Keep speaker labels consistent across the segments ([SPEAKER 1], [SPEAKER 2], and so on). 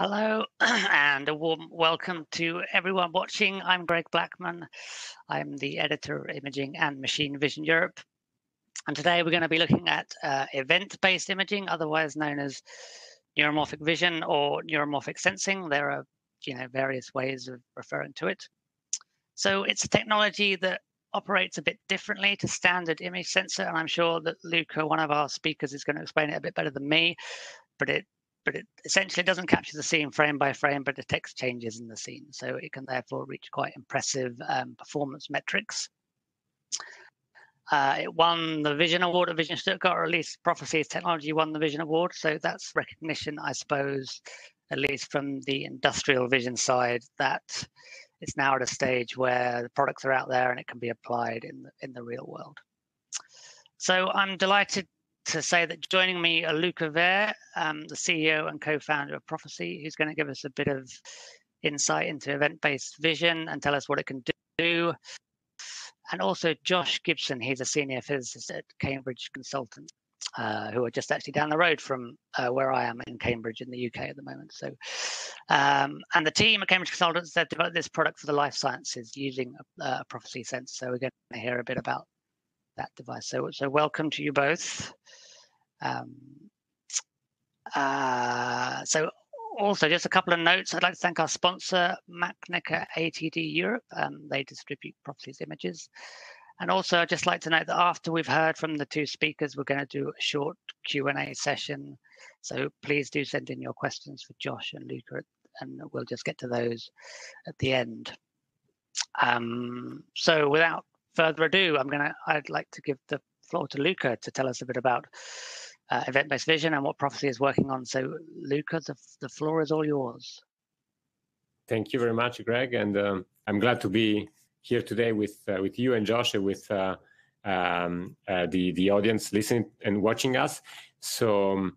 [SPEAKER 1] Hello, and a warm welcome to everyone watching. I'm Greg Blackman. I'm the editor of Imaging and Machine Vision Europe. And today we're going to be looking at uh, event-based imaging, otherwise known as neuromorphic vision or neuromorphic sensing. There are you know, various ways of referring to it. So it's a technology that operates a bit differently to standard image sensor, and I'm sure that Luca, one of our speakers, is going to explain it a bit better than me. But it but it essentially doesn't capture the scene frame by frame, but detects changes in the scene. So it can therefore reach quite impressive um, performance metrics. Uh, it won the Vision Award at Vision Stuttgart, or at least Prophesee's technology won the Vision Award. So that's recognition, I suppose, at least from the industrial vision side, that it's now at a stage where the products are out there and it can be applied in the, in the real world. So I'm delighted to say that joining me are Luca Verre, um, the CEO and co-founder of Prophesee, who's going to give us a bit of insight into event-based vision and tell us what it can do. And also Josh Gibson, he's a senior physicist at Cambridge Consultant, uh, who are just actually down the road from uh, where I am in Cambridge in the UK at the moment. So, um, and the team at Cambridge Consultants have developed this product for the life sciences using a, a Prophesee sense. So we're going to hear a bit about that device. So, so welcome to you both. Um, uh, so also just a couple of notes. I'd like to thank our sponsor, Macnica ATD Europe. Um, they distribute Prophesee's images. And also I'd just like to note that after we've heard from the two speakers, we're going to do a short Q&A session. So please do send in your questions for Josh and Luca and we'll just get to those at the end. Um, so without further ado, I'm gonna, I'd like to give the floor to Luca to tell us a bit about uh, event-based vision and what Prophesee is working on. So, Luca, the, the floor is all yours.
[SPEAKER 2] Thank you very much, Greg, and um, I'm glad to be here today with uh, with you and Josh, with uh, um, uh, the the audience listening and watching us. So, um,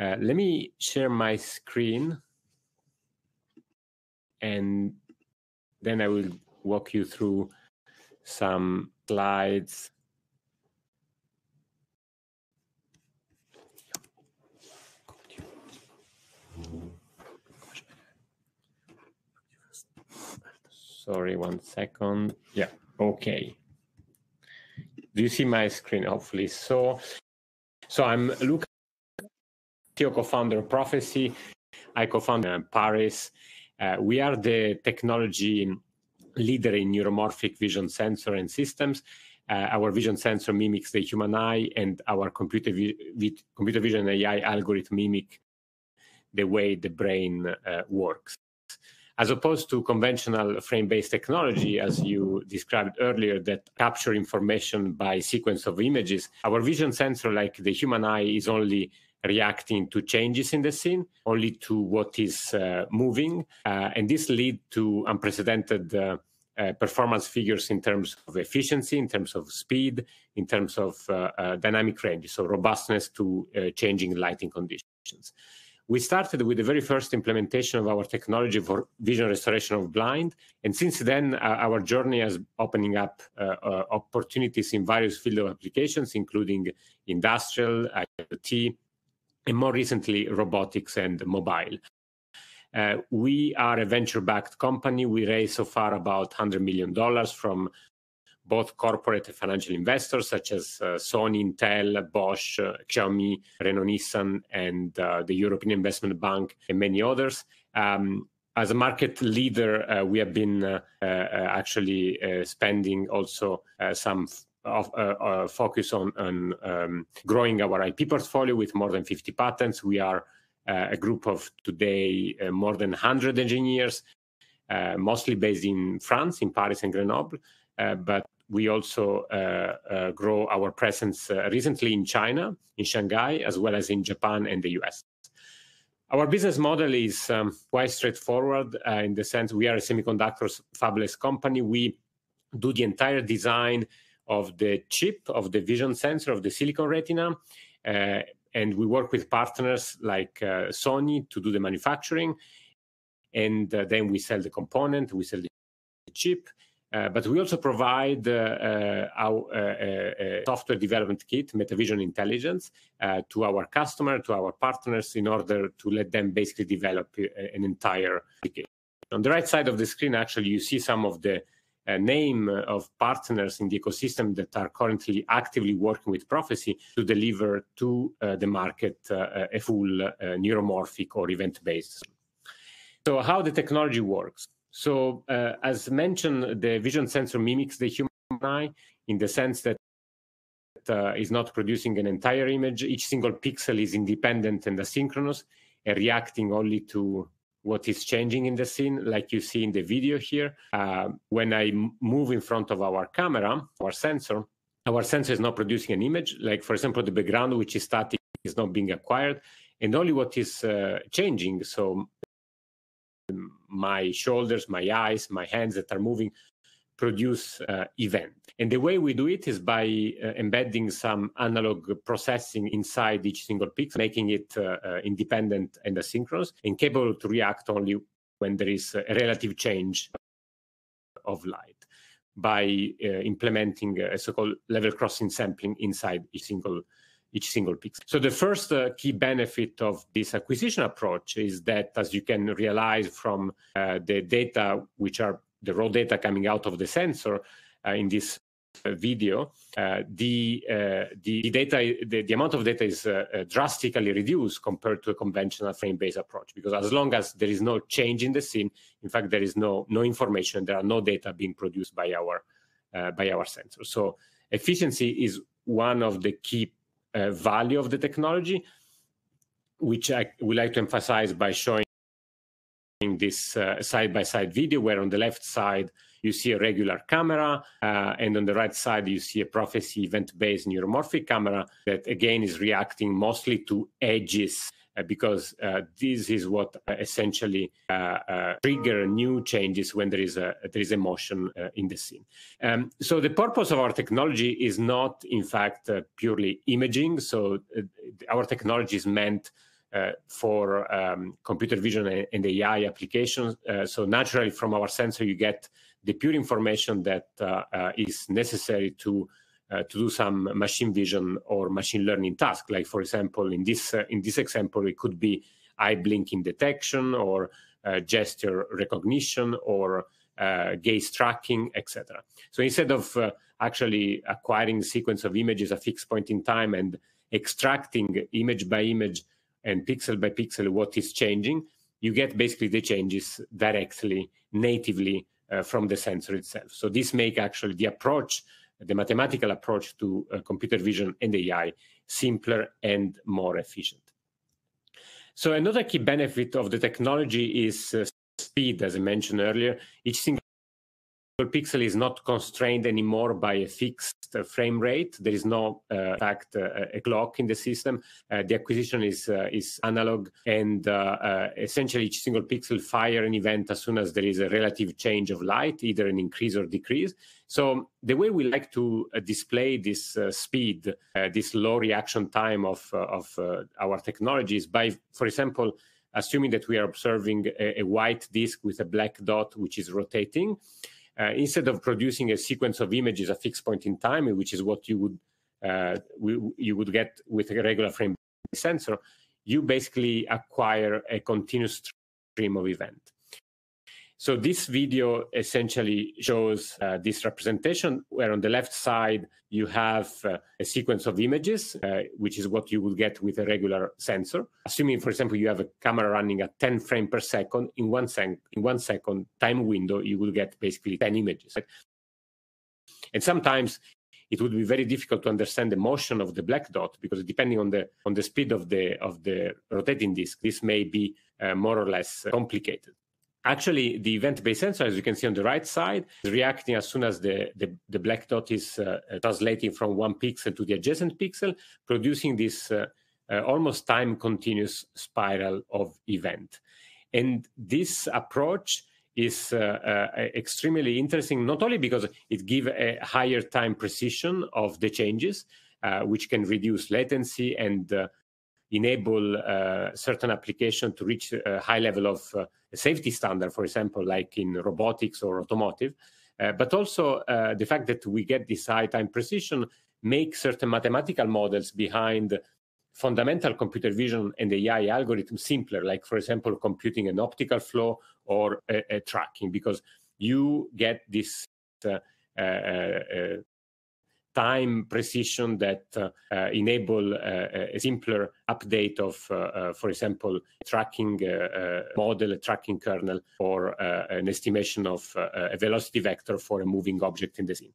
[SPEAKER 2] uh, let me share my screen, and then I will walk you through some slides Sorry, one second. Yeah, okay. Do you see my screen? Hopefully. So, so I'm Luca, co-founder of Prophesee. I co-founder Paris. Uh, we are the technology leader in neuromorphic vision sensor and systems. Uh, our vision sensor mimics the human eye, and our computer, vi computer vision AI algorithm mimic the way the brain uh, works. As opposed to conventional frame-based technology, as you described earlier, that capture information by sequence of images, our vision sensor, like the human eye, is only reacting to changes in the scene, only to what is uh, moving. Uh, and this lead to unprecedented uh, uh, performance figures in terms of efficiency, in terms of speed, in terms of uh, uh, dynamic range, so robustness to changing lighting conditions we started with the very first implementation of our technology for vision restoration of blind. And since then, our journey has opening up opportunities in various field of applications, including industrial, IoT, and more recently, robotics and mobile. Uh, we are a venture-backed company. We raised so far about $100 million from both corporate and financial investors such as uh, Sony, Intel, Bosch, uh, Xiaomi, Renault Nissan, and uh, the European Investment Bank, and many others. Um, as a market leader, uh, we have been uh, uh, actually spending also some of, focus on, on um, growing our IP portfolio with more than 50 patents. We are a group of today more than 100 engineers, mostly based in France, in Paris and Grenoble. Uh, but we also uh, uh, grow our presence uh, recently in China, in Shanghai, as well as in Japan and the US. Our business model is um, quite straightforward uh, in the sense we are a semiconductors fabless company. We do the entire design of the chip, of the vision sensor, of the silicon retina. Uh, and we work with partners like uh, Sony to do the manufacturing. And then we sell the component, we sell the chip, Uh, but we also provide uh, uh our uh, uh, software development kit, MetaVision Intelligence, to our customer, to our partners, in order to let them basically develop an entire application. On the right side of the screen, actually, you see some of the name of partners in the ecosystem that are currently actively working with Prophesee to deliver to the market a full neuromorphic or event-based. So how the technology works. So, uh, as mentioned, the vision sensor mimics the human eye in the sense that uh, is not producing an entire image. Each single pixel is independent and asynchronous and reacting only to what is changing in the scene, like you see in the video here. Uh, when I move in front of our camera, our sensor, our sensor is not producing an image. Like, for example, the background, which is static, is not being acquired, and only what is uh, changing. So my shoulders, my eyes, my hands that are moving produce uh, event. And the way we do it is by uh, embedding some analog processing inside each single pixel, making it uh, uh independent and asynchronous and capable to react only when there is a relative change of light by uh, implementing a so-called level crossing sampling inside each single each single pixel. So the first uh, key benefit of this acquisition approach is that, as you can realize from uh, the data, which are the raw data coming out of the sensor uh, in this uh, video, uh, the, the data, the, the, amount of data is drastically reduced compared to a conventional frame-based approach. Because as long as there is no change in the scene, in fact, there is no no information, there are no data being produced by our by our sensor. So efficiency is one of the key uh, value of the technology, which I would like to emphasize by showing this uh, side-by-side video, where on the left side you see a regular camera, uh, and on the right side you see a Prophesee event-based neuromorphic camera that again is reacting mostly to edges uh, because uh, this is what uh, essentially trigger new changes when there is a there is emotion in the scene. Um, so the purpose of our technology is not, in fact, purely imaging. So our technology is meant uh, for um, computer vision and, AI applications. Uh, so naturally, from our sensor, you get the pure information that uh, is necessary to uh, to do some machine vision or machine learning task. Like for example, in this uh, in this example, it could be eye blinking detection or uh, gesture recognition or uh, gaze tracking, etc. So instead of uh, actually acquiring sequence of images at a fixed point in time and extracting image by image and pixel by pixel what is changing, you get basically the changes directly, natively uh, from the sensor itself. So this make actually the approach the mathematical approach to uh, computer vision and AI simpler and more efficient. So another key benefit of the technology is uh, speed, as I mentioned earlier. Each single pixel is not constrained anymore by a fixed uh, frame rate. There is no, uh, fact, uh, a clock in the system. Uh, the acquisition is uh, is analog, and uh, essentially each single pixel fire an event as soon as there is a relative change of light, either an increase or decrease. So the way we like to display this speed, this low reaction time of of our technology is by, for example, assuming that we are observing a, a white disk with a black dot which is rotating uh, instead of producing a sequence of images at fixed point in time, which is what you would uh, you would get with a regular frame sensor, you basically acquire a continuous stream of event. So this video essentially shows uh, this representation where on the left side you have uh, a sequence of images, uh, which is what you would get with a regular sensor. Assuming, for example, you have a camera running at 10 frames per second, in one, sec in one second time window, you will get basically 10 images. Right? And sometimes it would be very difficult to understand the motion of the black dot because depending on the on the speed of the of the rotating disk, this may be uh, more or less complicated actually the event-based sensor, as you can see on the right side, is reacting as soon as the, the, the black dot is uh, translating from one pixel to the adjacent pixel, producing this uh, uh, almost time continuous spiral of event. And this approach is uh, uh, extremely interesting, not only because it gives a higher time precision of the changes, uh, which can reduce latency and enable uh, certain application to reach a high level of uh, safety standard, for example, like in robotics or automotive. uh, but also uh, the fact that we get this high time precision makes certain mathematical models behind fundamental computer vision and AI algorithms simpler, like, for example, computing an optical flow or a, a tracking, because you get this uh, uh, uh, time precision that uh, uh, enable uh, a simpler update of, for example, tracking model, a tracking kernel, or an estimation of a velocity vector for a moving object in the scene.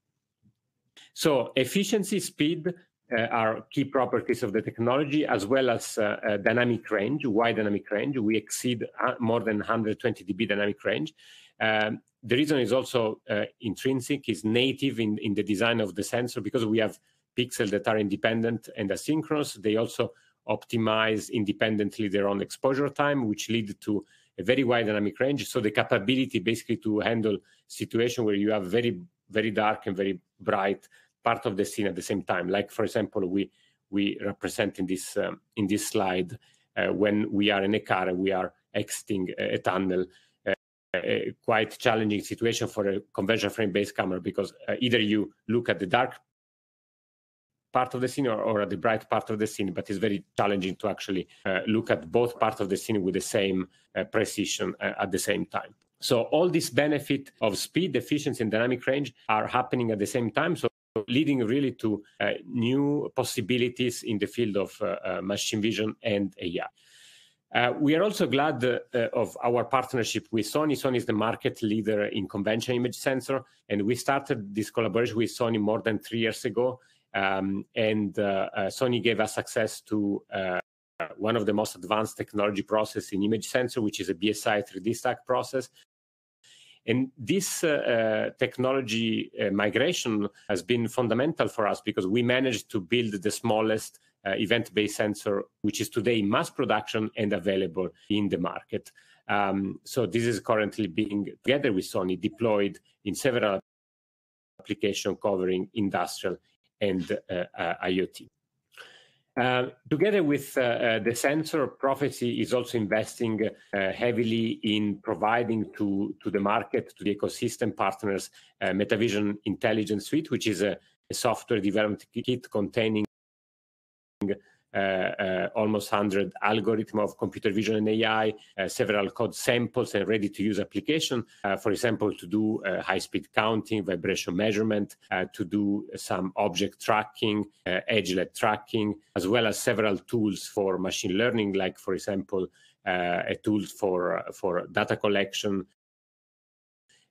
[SPEAKER 2] So efficiency, speed, uh, are key properties of the technology, as well as uh, uh, dynamic range, wide dynamic range. We exceed more than 120 dB dynamic range. Um, the reason is also intrinsic, is native in, in the design of the sensor because we have pixels that are independent and asynchronous. They also optimize independently their own exposure time, which lead to a very wide dynamic range. So the capability basically to handle situation where you have very, very dark and very bright part of the scene at the same time. Like for example, we we represent in this um, in this slide uh, when we are in a car and we are exiting a, a tunnel. A quite challenging situation for a conventional frame-based camera because uh, either you look at the dark part of the scene or, or, at the bright part of the scene, but it's very challenging to actually uh, look at both parts of the scene with the same uh, precision uh, at the same time. So all this benefit of speed, efficiency, and dynamic range are happening at the same time. So leading really to uh, new possibilities in the field of uh machine vision and AI. Uh, we are also glad uh, of our partnership with Sony. Sony is the market leader in conventional image sensor, and we started this collaboration with Sony more than three years ago. Um, and Sony gave us access to one of the most advanced technology process in image sensor, which is a BSI 3D stack process. And this uh, uh, technology uh, migration has been fundamental for us because we managed to build the smallest uh, event-based sensor, which is today mass production and available in the market. Um, so this is currently being, together with Sony, deployed in several applications covering industrial and uh, uh, IoT. Uh, together with uh, uh, the sensor, Prophesee is also investing uh, heavily in providing to, to the market, to the ecosystem partners, uh, MetaVision Intelligence Suite, which is a, a software development kit containing almost 100 algorithm of computer vision and AI, uh, several code samples and ready-to-use application, for example, to do high-speed counting, vibration measurement, to do some object tracking, edgelet tracking, as well as several tools for machine learning, like, for example, a tool for, for data collection,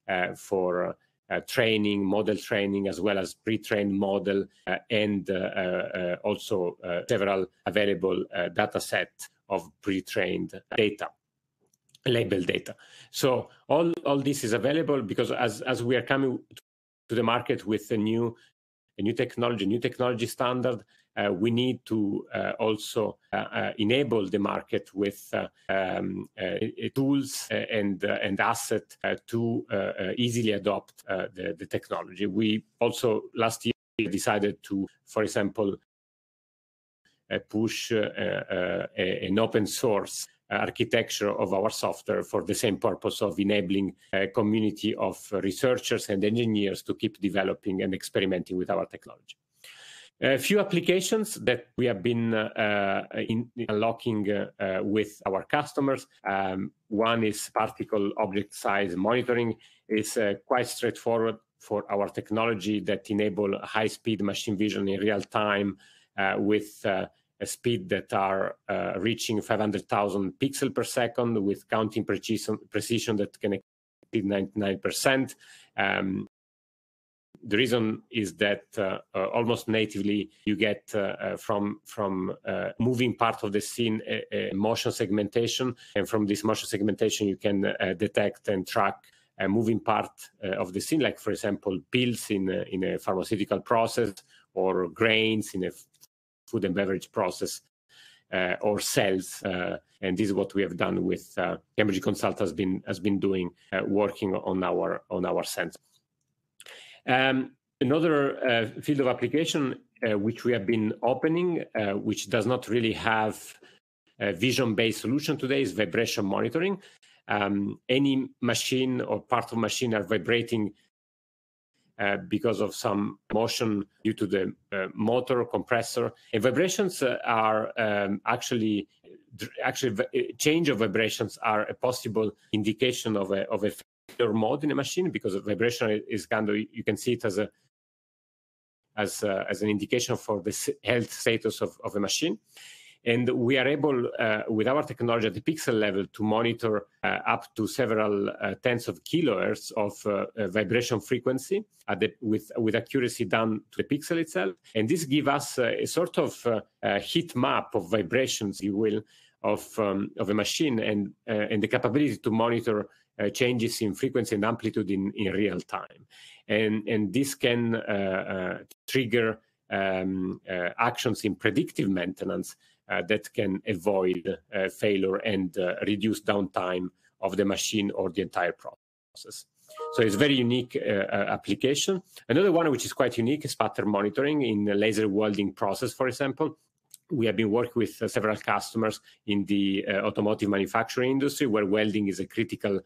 [SPEAKER 2] uh, for uh, training, model training, as well as pre-trained model, uh, and uh, also several available data set of pre-trained data label data. So all, all this is available because as, as we are coming to the market with a new, a new technology, new technology standard, uh, Uh, we need to uh, also uh, uh enable the market with uh, um, tools and and asset to easily adopt the, the technology. We also last year decided to, for example, push an open source architecture of our software for the same purpose of enabling a community of researchers and engineers to keep developing and experimenting with our technology. A few applications that we have been uh, in, unlocking uh, uh, with our customers. Um, one is particle object size monitoring. It's uh, quite straightforward for our technology that enable high-speed machine vision in real time uh, with uh, a speed that are reaching 500,000 pixel per second with counting precision, precision that can exceed 99%. Um, the reason is that uh, uh, almost natively you get uh, uh from from uh, moving part of the scene a, a, motion segmentation, and from this motion segmentation you can uh, detect and track a moving part of the scene, like for example pills in a, in a pharmaceutical process or grains in a food and beverage process. or cells, and this is what we have done with Cambridge Consult has been has been doing, working on our on our sensor. Um, another uh, field of application uh, which we have been opening, uh, which does not really have a vision-based solution today, is vibration monitoring. Um, any machine or part of machine are vibrating uh, because of some motion due to the uh, motor compressor. And vibrations uh, are um, actually actually change of vibrations are a possible indication of a of a failure mode in a machine because vibration is kind of you can see it as a as, uh, as an indication for the health status of, of a machine. And we are able, uh, with our technology at the pixel level, to monitor uh, up to several uh, tens of kilohertz of uh, uh, vibration frequency the, with, with accuracy down to the pixel itself. And this gives us a sort of heat map of vibrations, you will, of, um, of a machine and, and the capability to monitor changes in frequency and amplitude in, in real time. And, and this can trigger um, actions in predictive maintenance uh, that can avoid uh, failure and uh, reduce downtime of the machine or the entire process. So it's very unique application. Another one which is quite unique is pattern monitoring in the laser welding process, for example we have been working with uh, several customers in the uh, automotive manufacturing industry where welding is a critical uh,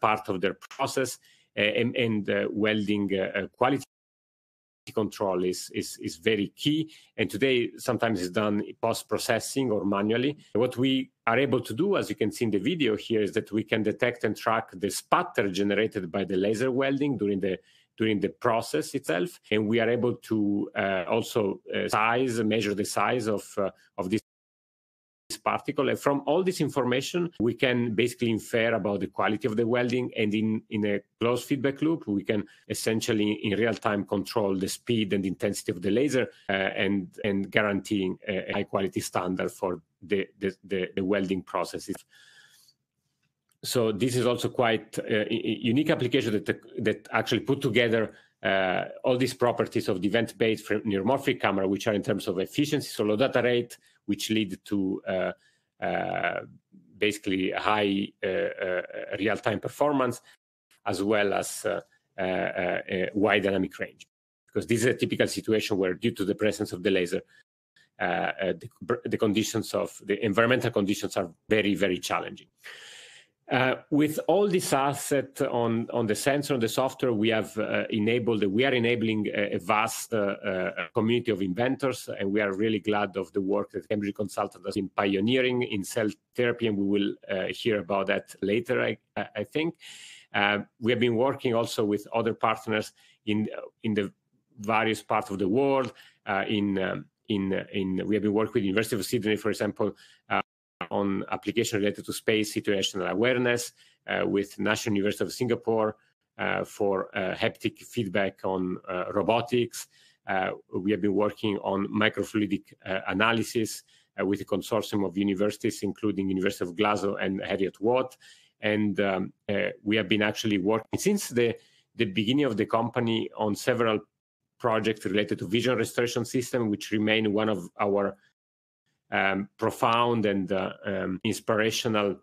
[SPEAKER 2] part of their process and, and welding quality control is, is, is very key. And today, sometimes it's done post processing or manually. What we are able to do, as you can see in the video here, is that we can detect and track the sputter generated by the laser welding during the during the process itself, and we are able to uh, also uh, size measure the size of uh, of this particle. And from all this information, we can basically infer about the quality of the welding. And in, in a closed feedback loop, we can essentially in real time control the speed and intensity of the laser uh, and, and guaranteeing a high quality standard for the, the, the, the welding processes so this is also quite uh, unique application that that actually put together uh, all these properties of the event-based neuromorphic camera, which are in terms of efficiency, so low data rate, which lead to uh, uh, basically high uh, real-time performance, as well as wide dynamic range. Because this is a typical situation where, due to the presence of the laser, the, the conditions of the environmental conditions are very, very challenging. Uh, with all this asset on, the sensor and the software, we have uh, enabled, we are enabling a, vast uh, community of inventors, and we are really glad of the work that Cambridge Consultant has been pioneering in cell therapy, and we will hear about that later, I, think. We have been working also with other partners in, the various parts of the world. in, um, in, in, we have been working with the University of Sydney, for example, on application related to space situational awareness uh, with National University of Singapore uh, for uh, haptic feedback on robotics. we have been working on microfluidic analysis with a consortium of universities, including University of Glasgow and Heriot-Watt. And um, we have been actually working since the, the beginning of the company on several projects related to vision restoration system, which remain one of our um, profound and uh, um, inspirational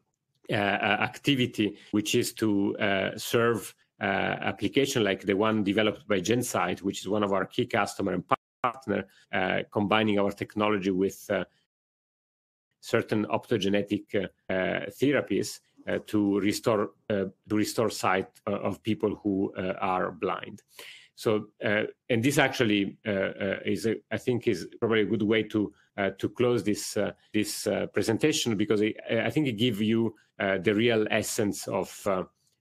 [SPEAKER 2] uh, uh, activity, which is to uh, serve uh, application like the one developed by GenSight, which is one of our key customer and partner, uh, combining our technology with certain optogenetic therapies to restore to restore sight of people who are blind. So, uh, and this actually uh, uh, is, a, I think, is probably a good way to to close this this presentation because it, I think it gives you the real essence of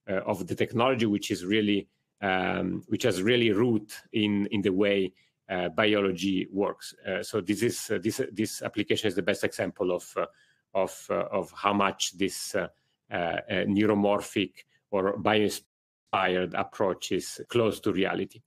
[SPEAKER 2] of the technology, which is really um, which has really root in in the way uh, biology works. Uh, so this is uh, this this application is the best example of of of how much this neuromorphic or bio inspired approach is close to reality.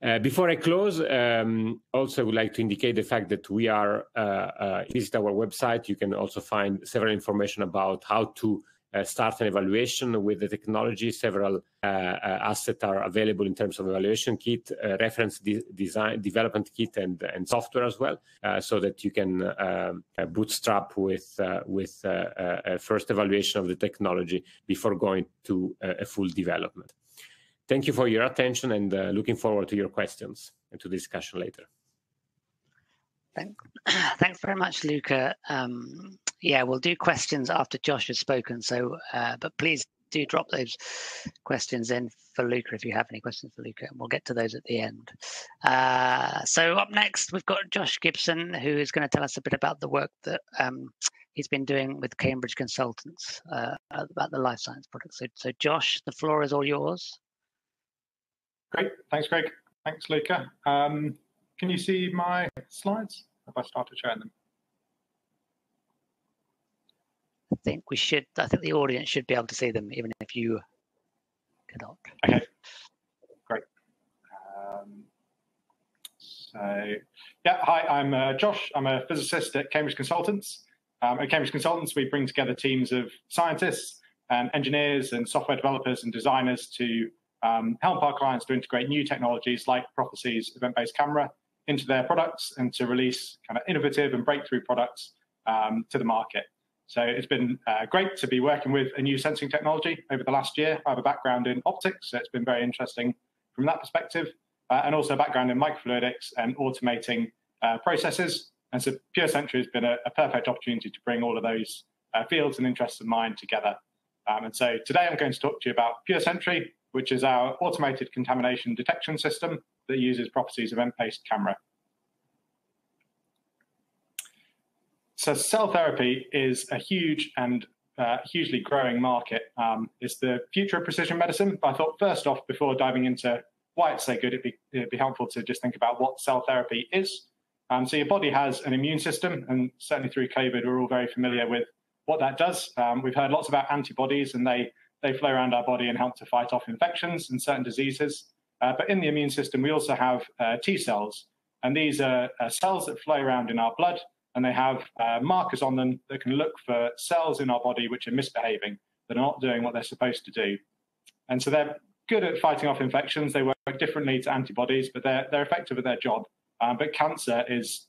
[SPEAKER 2] Uh, before I close, um, also I would like to indicate the fact that we are uh, uh, visit our website. You can also find several information about how to start an evaluation with the technology. Several uh, uh, assets are available in terms of evaluation kit, reference de design, development kit, and and software as well, so that you can um, bootstrap with with a first evaluation of the technology before going to a full development. Thank you for your attention and uh, looking forward to your questions and to the discussion later.
[SPEAKER 1] Thanks very much, Luca. Um, yeah, we'll do questions after Josh has spoken. So, uh, but please do drop those questions in for Luca if you have any questions for Luca, and we'll get to those at the end. Uh, so up next, we've got Josh Gibson, who is going to tell us a bit about the work that um, he's been doing with Cambridge Consultants uh, about the life science product. So, so Josh, the floor is all yours.
[SPEAKER 3] Great, thanks, Greg. Thanks, Luca. Um, can you see my slides? Have I started sharing them?
[SPEAKER 1] I think we should. I think the audience should be able to see them, even if you cannot.
[SPEAKER 3] Okay, great. Um, so, yeah, hi, I'm uh, Josh. I'm a physicist at Cambridge Consultants. Um, at Cambridge Consultants, we bring together teams of scientists and engineers and software developers and designers to um, help our clients to integrate new technologies like Prophesee's event-based camera into their products and to release kind of innovative and breakthrough products um, to the market. So it's been uh, great to be working with a new sensing technology over the last year. I have a background in optics, so it's been very interesting from that perspective, uh, and also a background in microfluidics and automating uh, processes. And so Pure Sentry has been a, a, perfect opportunity to bring all of those uh, fields and interests of mine together. Um, and so today I'm going to talk to you about Pure Sentry, which is our automated contamination detection system that uses properties of event-based camera. So cell therapy is a huge and uh, hugely growing market. Um, it's the future of precision medicine. But I thought first off, before diving into why it's so good, it'd be, it'd be helpful to just think about what cell therapy is. Um, so your body has an immune system, and certainly through COVID, we're all very familiar with what that does. Um, we've heard lots about antibodies, and they they flow around our body and help to fight off infections and certain diseases. Uh, but in the immune system, we also have uh, T cells, and these are cells that flow around in our blood, and they have uh, markers on them that can look for cells in our body which are misbehaving, that are not doing what they're supposed to do. And so they're good at fighting off infections. They work differently to antibodies, but they're, they're effective at their job. Um, but cancer is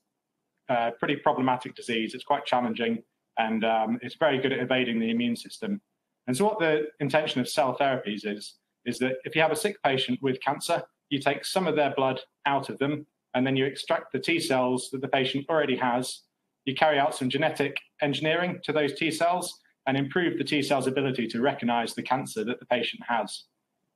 [SPEAKER 3] a pretty problematic disease. It's quite challenging, and um, it's very good at evading the immune system. And so, what the intention of cell therapies is, is that if you have a sick patient with cancer, you take some of their blood out of them, and then you extract the T cells that the patient already has. You carry out some genetic engineering to those T cells and improve the T cells' ability to recognize the cancer that the patient has.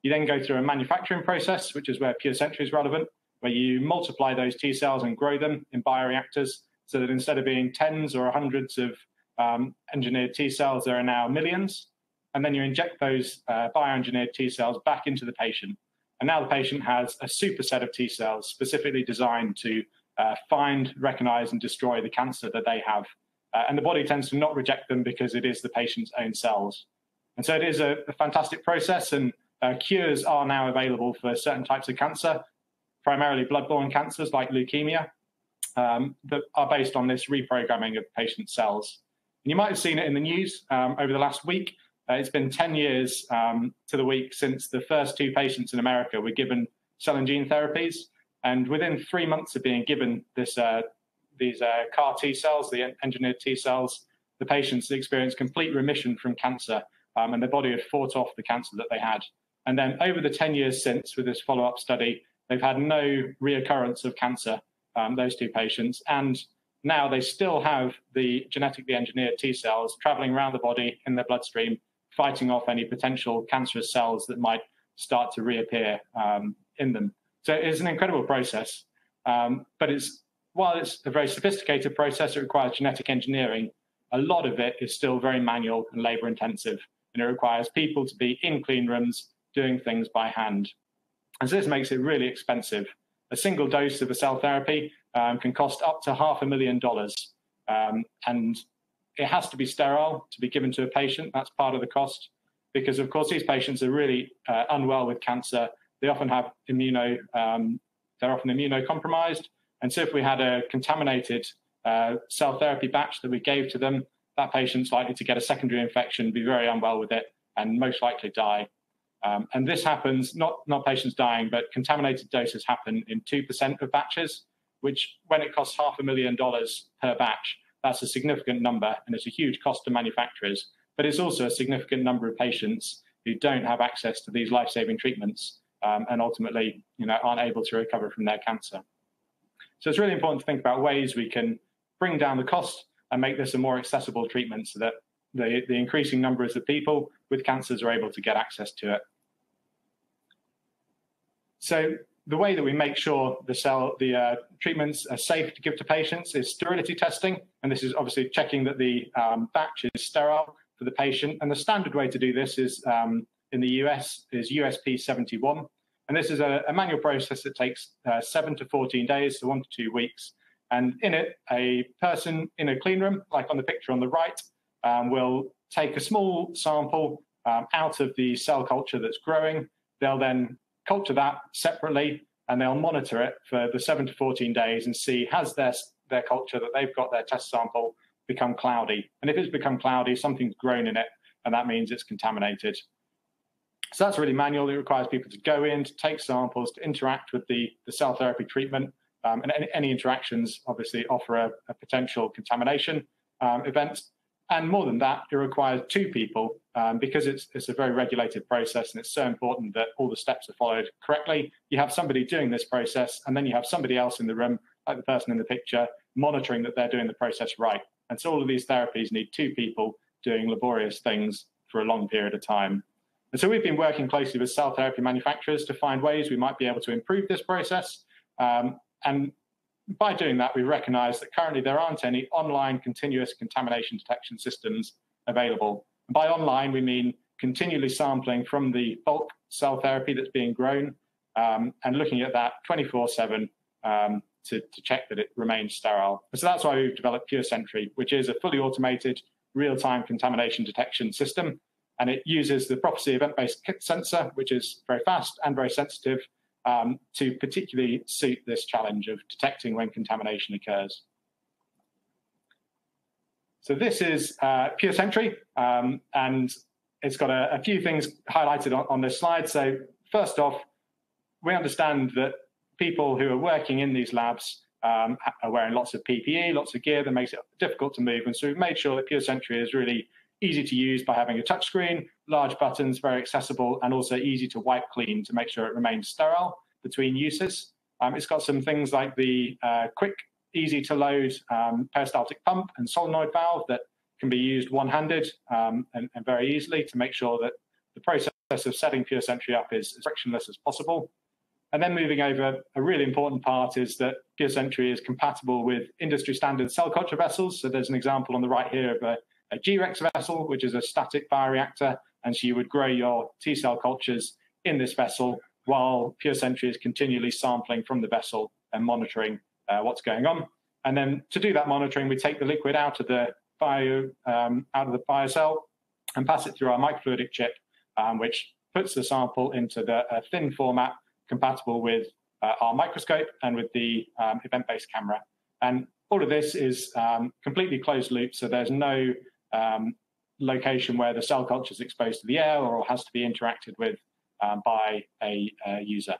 [SPEAKER 3] You then go through a manufacturing process, which is where Pure Sentry is relevant, where you multiply those T cells and grow them in bioreactors so that instead of being tens or hundreds of um, engineered T cells, there are now millions and then you inject those uh, bioengineered T cells back into the patient. And now the patient has a superset of T cells specifically designed to uh, find, recognize, and destroy the cancer that they have. Uh, and the body tends to not reject them because it is the patient's own cells. And so it is a, a fantastic process, and uh, cures are now available for certain types of cancer, primarily blood-borne cancers like leukemia, um, that are based on this reprogramming of patient cells. And you might have seen it in the news um, over the last week. Uh, it's been 10 years um, to the week since the first two patients in America were given cell and gene therapies. And within three months of being given this, uh, these uh, CAR T cells, the engineered T cells, the patients experienced complete remission from cancer um, and their body had fought off the cancer that they had. And then over the 10 years since, with this follow up study, they've had no reoccurrence of cancer, um, those two patients. And now they still have the genetically engineered T cells traveling around the body in their bloodstream fighting off any potential cancerous cells that might start to reappear um, in them. So it's an incredible process, um, but it's while it's a very sophisticated process, it requires genetic engineering. A lot of it is still very manual and labor intensive, and it requires people to be in clean rooms doing things by hand. And so this makes it really expensive. A single dose of a cell therapy um, can cost up to half a million dollars. Um, and it has to be sterile to be given to a patient. That's part of the cost because, of course, these patients are really uh, unwell with cancer. They often have immuno, um, they're often immunocompromised. And so, if we had a contaminated uh, cell therapy batch that we gave to them, that patient's likely to get a secondary infection, be very unwell with it, and most likely die. Um, and this happens not not patients dying, but contaminated doses happen in two percent of batches, which when it costs half a million dollars per batch, that's a significant number and it's a huge cost to manufacturers, but it's also a significant number of patients who don't have access to these life-saving treatments um, and ultimately you know, aren't able to recover from their cancer. So it's really important to think about ways we can bring down the cost and make this a more accessible treatment so that the, the increasing numbers of people with cancers are able to get access to it. So the way that we make sure the cell, the uh, treatments are safe to give to patients is sterility testing. And this is obviously checking that the um, batch is sterile for the patient. And the standard way to do this is um, in the US is USP 71. And this is a, a manual process that takes uh, seven to 14 days, so one to two weeks. And in it, a person in a clean room, like on the picture on the right, um, will take a small sample um, out of the cell culture that's growing. They'll then culture that separately and they'll monitor it for the seven to 14 days and see has their, their culture that they've got their test sample become cloudy. And if it's become cloudy, something's grown in it, and that means it's contaminated. So that's really manual. It requires people to go in, to take samples, to interact with the, the cell therapy treatment. Um, and any, any, interactions obviously offer a, a potential contamination um, event. And more than that, it requires two people um, because it's, it's a very regulated process and it's so important that all the steps are followed correctly. You have somebody doing this process, and then you have somebody else in the room, like the person in the picture, monitoring that they're doing the process right. And so all of these therapies need two people doing laborious things for a long period of time. And so we've been working closely with cell therapy manufacturers to find ways we might be able to improve this process. Um, and by doing that, we recognize that currently there aren't any online continuous contamination detection systems available. And by online, we mean continually sampling from the bulk cell therapy that's being grown um, and looking at that 24 7 um, to, to, check that it remains sterile. And so that's why we've developed Pure Sentry, which is a fully automated real time contamination detection system. And it uses the Prophesee event based sensor, which is very fast and very sensitive um, to particularly suit this challenge of detecting when contamination occurs. So this is uh, PureSentry, um, and it's got a, a, few things highlighted on, on this slide. So first off, we understand that people who are working in these labs um, are wearing lots of PPE, lots of gear that makes it difficult to move. And so we've made sure that PureSentry is really easy to use by having a touchscreen, large buttons, very accessible, and also easy to wipe clean to make sure it remains sterile between uses. Um, it's got some things like the uh, quick, easy to load um, peristaltic pump and solenoid valve that can be used one handed um, and, and, very easily to make sure that the process of setting PureSentry up is as frictionless as possible. And then moving over, a really important part is that PureSentry is compatible with industry standard cell culture vessels. So there's an example on the right here of a a G-Rex vessel, which is a static bioreactor, and so you would grow your T cell cultures in this vessel while PureSentry is continually sampling from the vessel and monitoring uh, what's going on. And then to do that monitoring, we take the liquid out of the bio um, out of the biocell and pass it through our microfluidic chip, um, which puts the sample into the uh, thin format compatible with uh, our microscope and with the um, event-based camera. And all of this is um, completely closed loop, so there's no um, location where the cell culture is exposed to the air or has to be interacted with um, by a, a, user.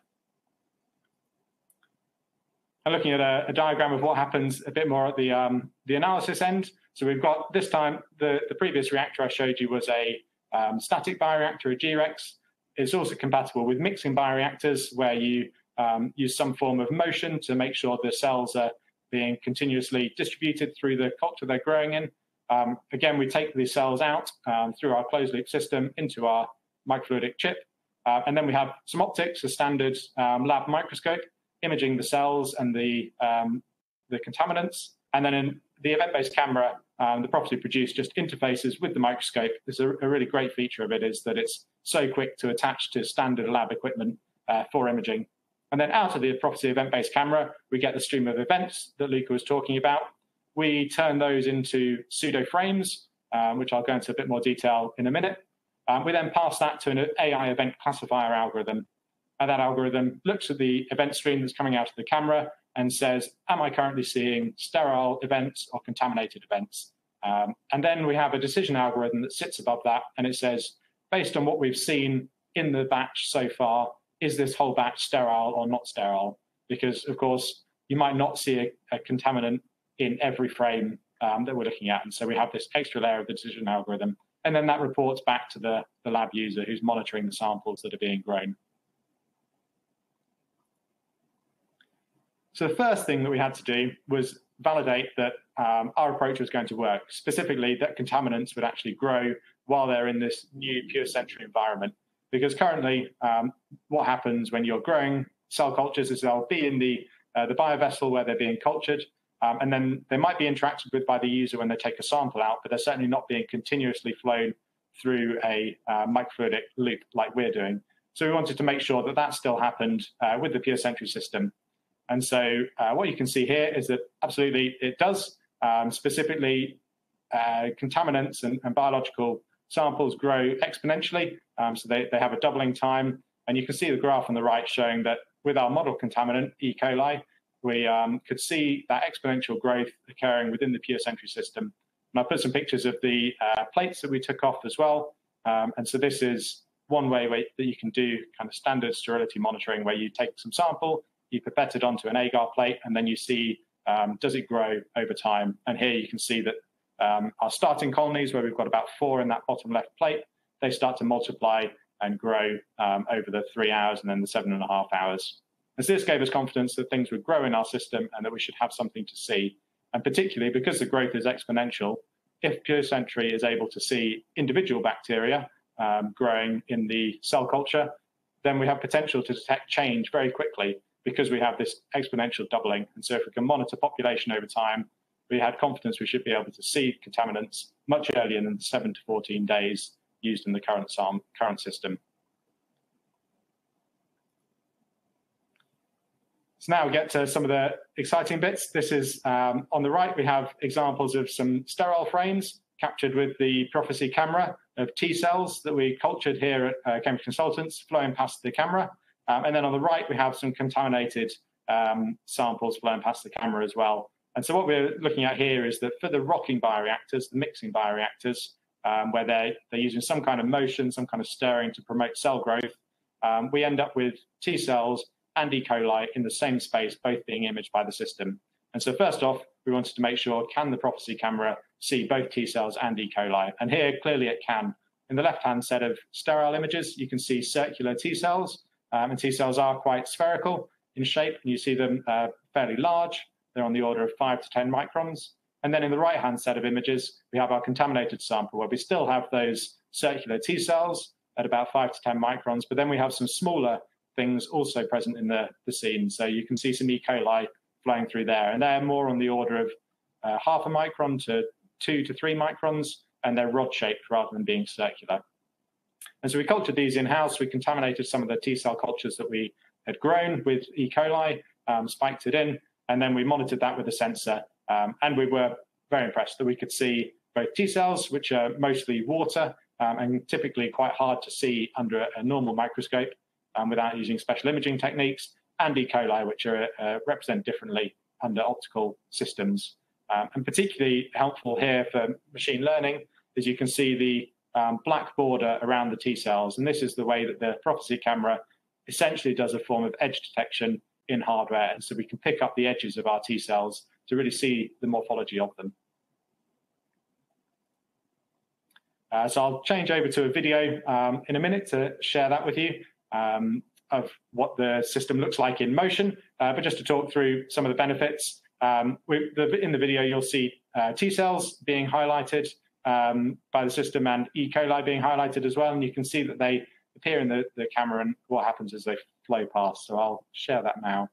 [SPEAKER 3] And looking at a, a, diagram of what happens a bit more at the, um, the analysis end. So we've got this time, the, the previous reactor I showed you was a um, static bioreactor, a G-Rex. It's also compatible with mixing bioreactors where you um, use some form of motion to make sure the cells are being continuously distributed through the culture they're growing in. Um, again, we take these cells out um, through our closed loop system into our microfluidic chip. Uh, and then we have some optics, a standard um, lab microscope, imaging the cells and the, um, the contaminants. And then in the event-based camera, um, the property produced just interfaces with the microscope. Is a, a, really great feature of it is that it's so quick to attach to standard lab equipment uh, for imaging. And then out of the Prophesee event-based camera, we get the stream of events that Luca was talking about we turn those into pseudo frames, um, which I'll go into a bit more detail in a minute. Um, we then pass that to an AI event classifier algorithm. And that algorithm looks at the event stream that's coming out of the camera and says, Am I currently seeing sterile events or contaminated events? Um, and then we have a decision algorithm that sits above that and it says, Based on what we've seen in the batch so far, is this whole batch sterile or not sterile? Because, of course, you might not see a, a contaminant in every frame um, that we're looking at. And so we have this extra layer of the decision algorithm. And then that reports back to the, the lab user who's monitoring the samples that are being grown. So the first thing that we had to do was validate that um, our approach was going to work, specifically that contaminants would actually grow while they're in this new PureSentry environment. Because currently, um, what happens when you're growing cell cultures is they'll be in the, uh, the biovessel where they're being cultured, um, and then they might be interacted with by the user when they take a sample out, but they're certainly not being continuously flown through a uh, microfluidic loop like we're doing. So we wanted to make sure that that still happened uh, with the PureSentry system. And so uh, what you can see here is that absolutely it does. Um, specifically, uh, contaminants and, and, biological samples grow exponentially. Um, so they, they have a doubling time. And you can see the graph on the right showing that with our model contaminant, E. coli, we um, could see that exponential growth occurring within the PureSentry system. And I put some pictures of the uh, plates that we took off as well. Um, and so this is one way where, that you can do kind of standard sterility monitoring where you take some sample, you pipette it onto an agar plate, and then you see um, does it grow over time. And here you can see that um, our starting colonies, where we've got about four in that bottom left plate, they start to multiply and grow um, over the three hours and then the seven and a half hours. So this gave us confidence that things would grow in our system and that we should have something to see. And particularly because the growth is exponential, if PureSentry is able to see individual bacteria um, growing in the cell culture, then we have potential to detect change very quickly because we have this exponential doubling. And so if we can monitor population over time, we had confidence we should be able to see contaminants much earlier than the 7 to 14 days used in the current, current system. So now we get to some of the exciting bits. This is um, on the right, we have examples of some sterile frames captured with the Prophesee camera of T cells that we cultured here at uh, Cambridge Consultants flowing past the camera. Um, and then on the right, we have some contaminated um, samples flowing past the camera as well. And so what we're looking at here is that for the rocking bioreactors, the mixing bioreactors, um, where they're, they're using some kind of motion, some kind of stirring to promote cell growth, um, we end up with T cells and E. coli in the same space, both being imaged by the system. And so first off, we wanted to make sure, can the Prophesee camera see both T cells and E. coli? And here, clearly it can. In the left-hand set of sterile images, you can see circular T cells, um, and T cells are quite spherical in shape, and you see them uh, fairly large. They're on the order of five to 10 microns. And then in the right-hand set of images, we have our contaminated sample where we still have those circular T cells at about five to 10 microns, but then we have some smaller things also present in the, the scene. So you can see some E. coli flowing through there, and they're more on the order of uh, half a micron to two to three microns, and they're rod shaped rather than being circular. And so we cultured these in-house. We contaminated some of the T cell cultures that we had grown with E. coli, um, spiked it in, and then we monitored that with a sensor. Um, and we were very impressed that we could see both T cells, which are mostly water um, and typically quite hard to see under a, a normal microscope um, without using special imaging techniques, and E. coli, which are uh, differently under optical systems. Um, and particularly helpful here for machine learning is you can see the um, black border around the T cells. And this is the way that the Prophesee camera essentially does a form of edge detection in hardware. And so we can pick up the edges of our T cells to really see the morphology of them. Uh, so I'll change over to a video um, in a minute to share that with you um, of what the system looks like in motion. Uh, but just to talk through some of the benefits, um, we, the, in the video you'll see uh, T cells being highlighted um, by the system and E. coli being highlighted as well. And you can see that they appear in the, the camera and what happens is they flow past. So I'll share that now.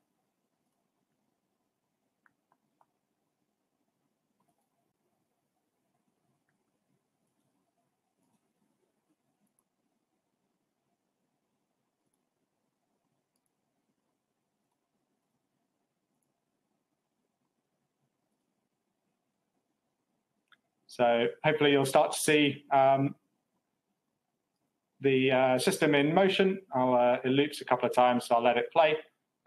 [SPEAKER 3] So hopefully you'll start to see um, the uh, system in motion. I'll, uh, it loops a couple of times, so I'll let it play.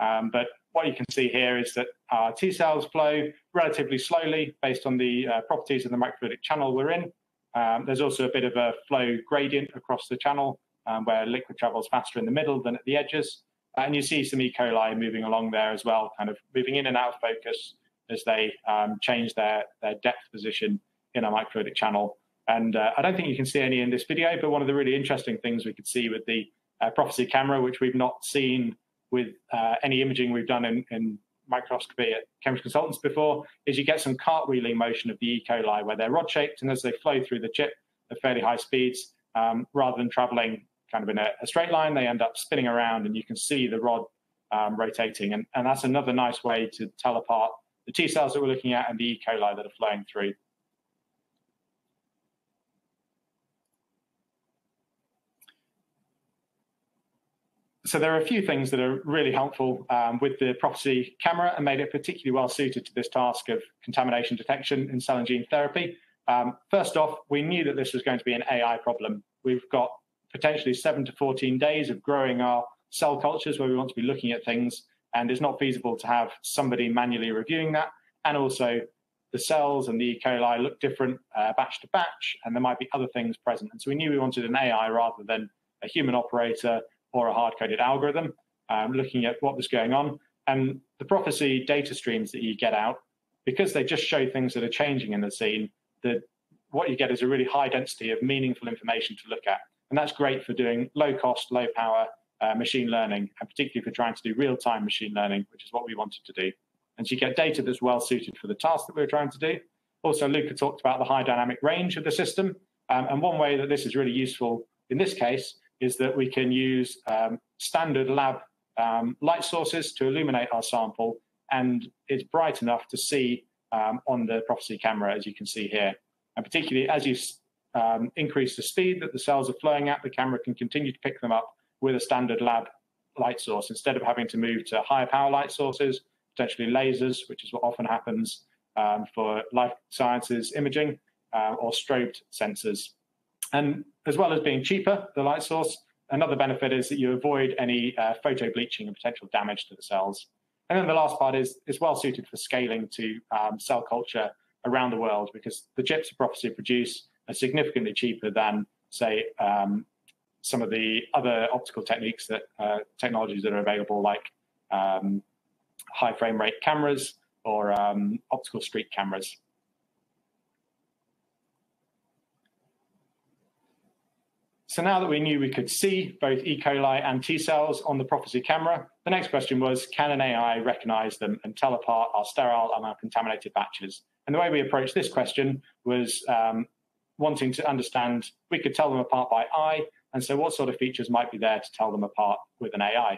[SPEAKER 3] Um, but what you can see here is that our T cells flow relatively slowly based on the uh, properties of the microfluidic channel we're in. Um, there's also a bit of a flow gradient across the channel um, where liquid travels faster in the middle than at the edges. And you see some E. coli moving along there as well, kind of moving in and out of focus as they um, change their, their depth position in our microfluidic channel. And uh, I don't think you can see any in this video, but one of the really interesting things we could see with the uh, Prophesee camera, which we've not seen with uh, any imaging we've done in, in microscopy at Cambridge Consultants before, is you get some cartwheeling motion of the E. coli where they're rod shaped, and as they flow through the chip at fairly high speeds, um, rather than traveling kind of in a, a, straight line, they end up spinning around, and you can see the rod um, rotating. And, and that's another nice way to tell apart the T cells that we're looking at and the E. coli that are flowing through. So there are a few things that are really helpful um, with the Prophesee camera and made it particularly well suited to this task of contamination detection in cell and gene therapy. Um, first off, we knew that this was going to be an AI problem. We've got potentially seven to 14 days of growing our cell cultures where we want to be looking at things, and it's not feasible to have somebody manually reviewing that. And also, the cells and the E. coli look different uh, batch to batch, and there might be other things present. And so we knew we wanted an AI rather than a human operator or a hard coded algorithm, um, looking at what was going on. And the Prophesee data streams that you get out, because they just show things that are changing in the scene, that what you get is a really high density of meaningful information to look at. And that's great for doing low cost, low power uh, machine learning, and particularly for trying to do real time machine learning, which is what we wanted to do. And so you get data that's well suited for the task that we are trying to do. Also, Luca talked about the high dynamic range of the system. Um, and one way that this is really useful in this case is that we can use um, standard lab um, light sources to illuminate our sample, and it's bright enough to see um, on the Prophesee camera, as you can see here. And particularly as you um, increase the speed that the cells are flowing at, the camera can continue to pick them up with a standard lab light source instead of having to move to higher power light sources, potentially lasers, which is what often happens um, for life sciences imaging, uh, or strobed sensors. And as well as being cheaper, the light source, another benefit is that you avoid any uh, photo bleaching and potential damage to the cells. And then the last part is it's well suited for scaling to um, cell culture around the world because the chips of Prophesee produce are significantly cheaper than, say, um, some of the other optical techniques that uh, technologies that are available, like um, high frame rate cameras or um, optical streak cameras. So now that we knew we could see both E. coli and T cells on the Prophesee camera, the next question was, can an AI recognize them and tell apart our sterile and our contaminated batches? And the way we approached this question was um, wanting to understand, we could tell them apart by eye, and so what sort of features might be there to tell them apart with an AI?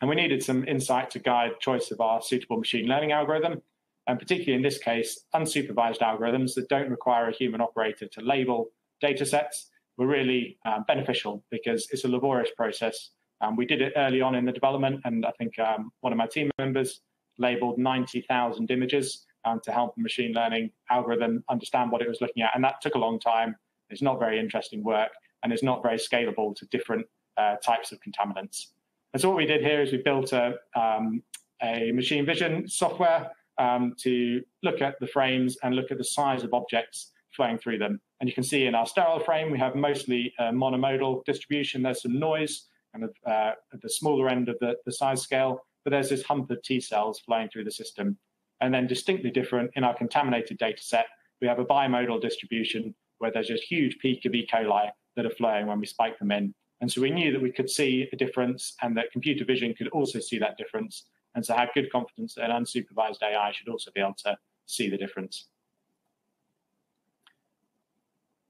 [SPEAKER 3] And we needed some insight to guide choice of our suitable machine learning algorithm, and particularly in this case, unsupervised algorithms that don't require a human operator to label data sets were really um, beneficial because it's a laborious process. Um, we did it early on in the development, and I think um, one of my team members labeled 90,000 images um, to help the machine learning algorithm understand what it was looking at. And that took a long time. It's not very interesting work, and it's not very scalable to different uh, types of contaminants. And so what we did here is we built a, um, a machine vision software um, to look at the frames and look at the size of objects flowing through them. And you can see in our sterile frame, we have mostly uh, monomodal distribution. There's some noise kind of uh, at the smaller end of the, the size scale, but there's this hump of T cells flowing through the system. And then distinctly different in our contaminated data set, we have a bimodal distribution where there's a huge peak of E. coli that are flowing when we spike them in. And so we knew that we could see a difference and that computer vision could also see that difference. And so had good confidence that unsupervised AI should also be able to see the difference.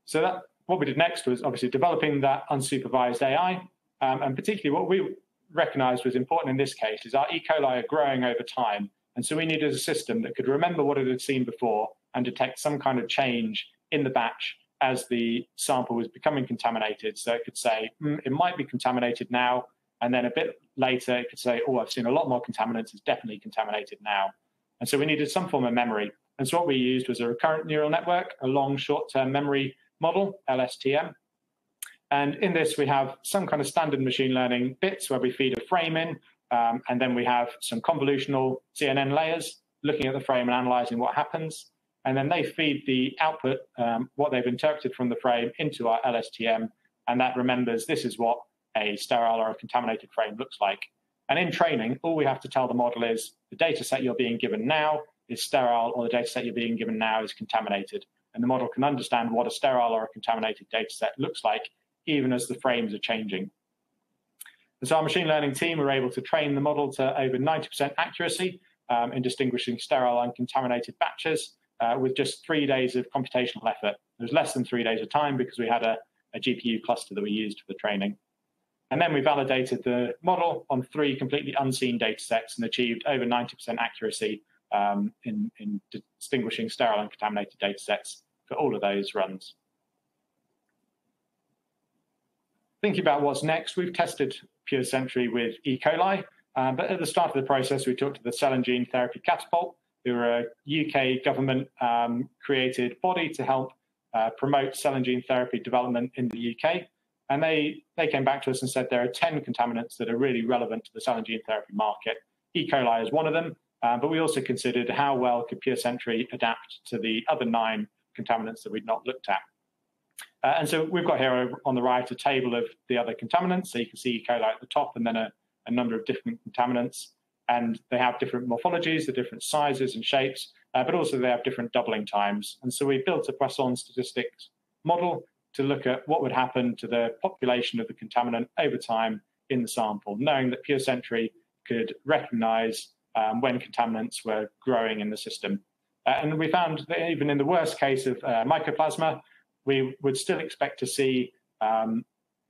[SPEAKER 3] So that what we did next was obviously developing that unsupervised AI, um, and particularly what we recognized was important in this case is our E. coli are growing over time, and so we needed a system that could remember what it had seen before and detect some kind of change in the batch as the sample was becoming contaminated. So it could say mm, it might be contaminated now, and then a bit later it could say, "Oh, I've seen a lot more contaminants. It's definitely contaminated now." And so we needed some form of memory. And so what we used was a recurrent neural network, a long short-term memory model, LSTM. And in this, we have some kind of standard machine learning bits where we feed a frame in, um, and then we have some convolutional CNN layers looking at the frame and analyzing what happens. And then they feed the output, um, what they've interpreted from the frame, into our LSTM, and that remembers this is what a sterile or a contaminated frame looks like. And in training, all we have to tell the model is the data set you're being given now is sterile, or the data set you're being given now is contaminated and the model can understand what a sterile or a contaminated data set looks like, even as the frames are changing. And so our machine learning team were able to train the model to over 90% accuracy um, in distinguishing sterile and contaminated batches uh, with just three days of computational effort. It was less than three days of time because we had a, a GPU cluster that we used for the training. And then we validated the model on three completely unseen data sets and achieved over 90% accuracy um, in, in distinguishing sterile and contaminated data sets for all of those runs. Thinking about what's next, we've tested PureSentry with E. coli, uh, but at the start of the process, we talked to the Cell and Gene Therapy Catapult, who are a UK government um, created body to help uh, promote cell and gene therapy development in the UK. And they, they came back to us and said there are 10 contaminants that are really relevant to the cell and gene therapy market. E. coli is one of them, uh, but we also considered how well could PureSentry adapt to the other nine contaminants that we'd not looked at. Uh, and so we've got here on the right a table of the other contaminants. So you can see E. coli at the top and then a, a number of different contaminants. And they have different morphologies, the different sizes and shapes, uh, but also they have different doubling times. And so we built a Poisson statistics model to look at what would happen to the population of the contaminant over time in the sample, knowing that PureSentry could recognize um, when contaminants were growing in the system. Uh, and we found that even in the worst case of uh, mycoplasma, we would still expect to see um,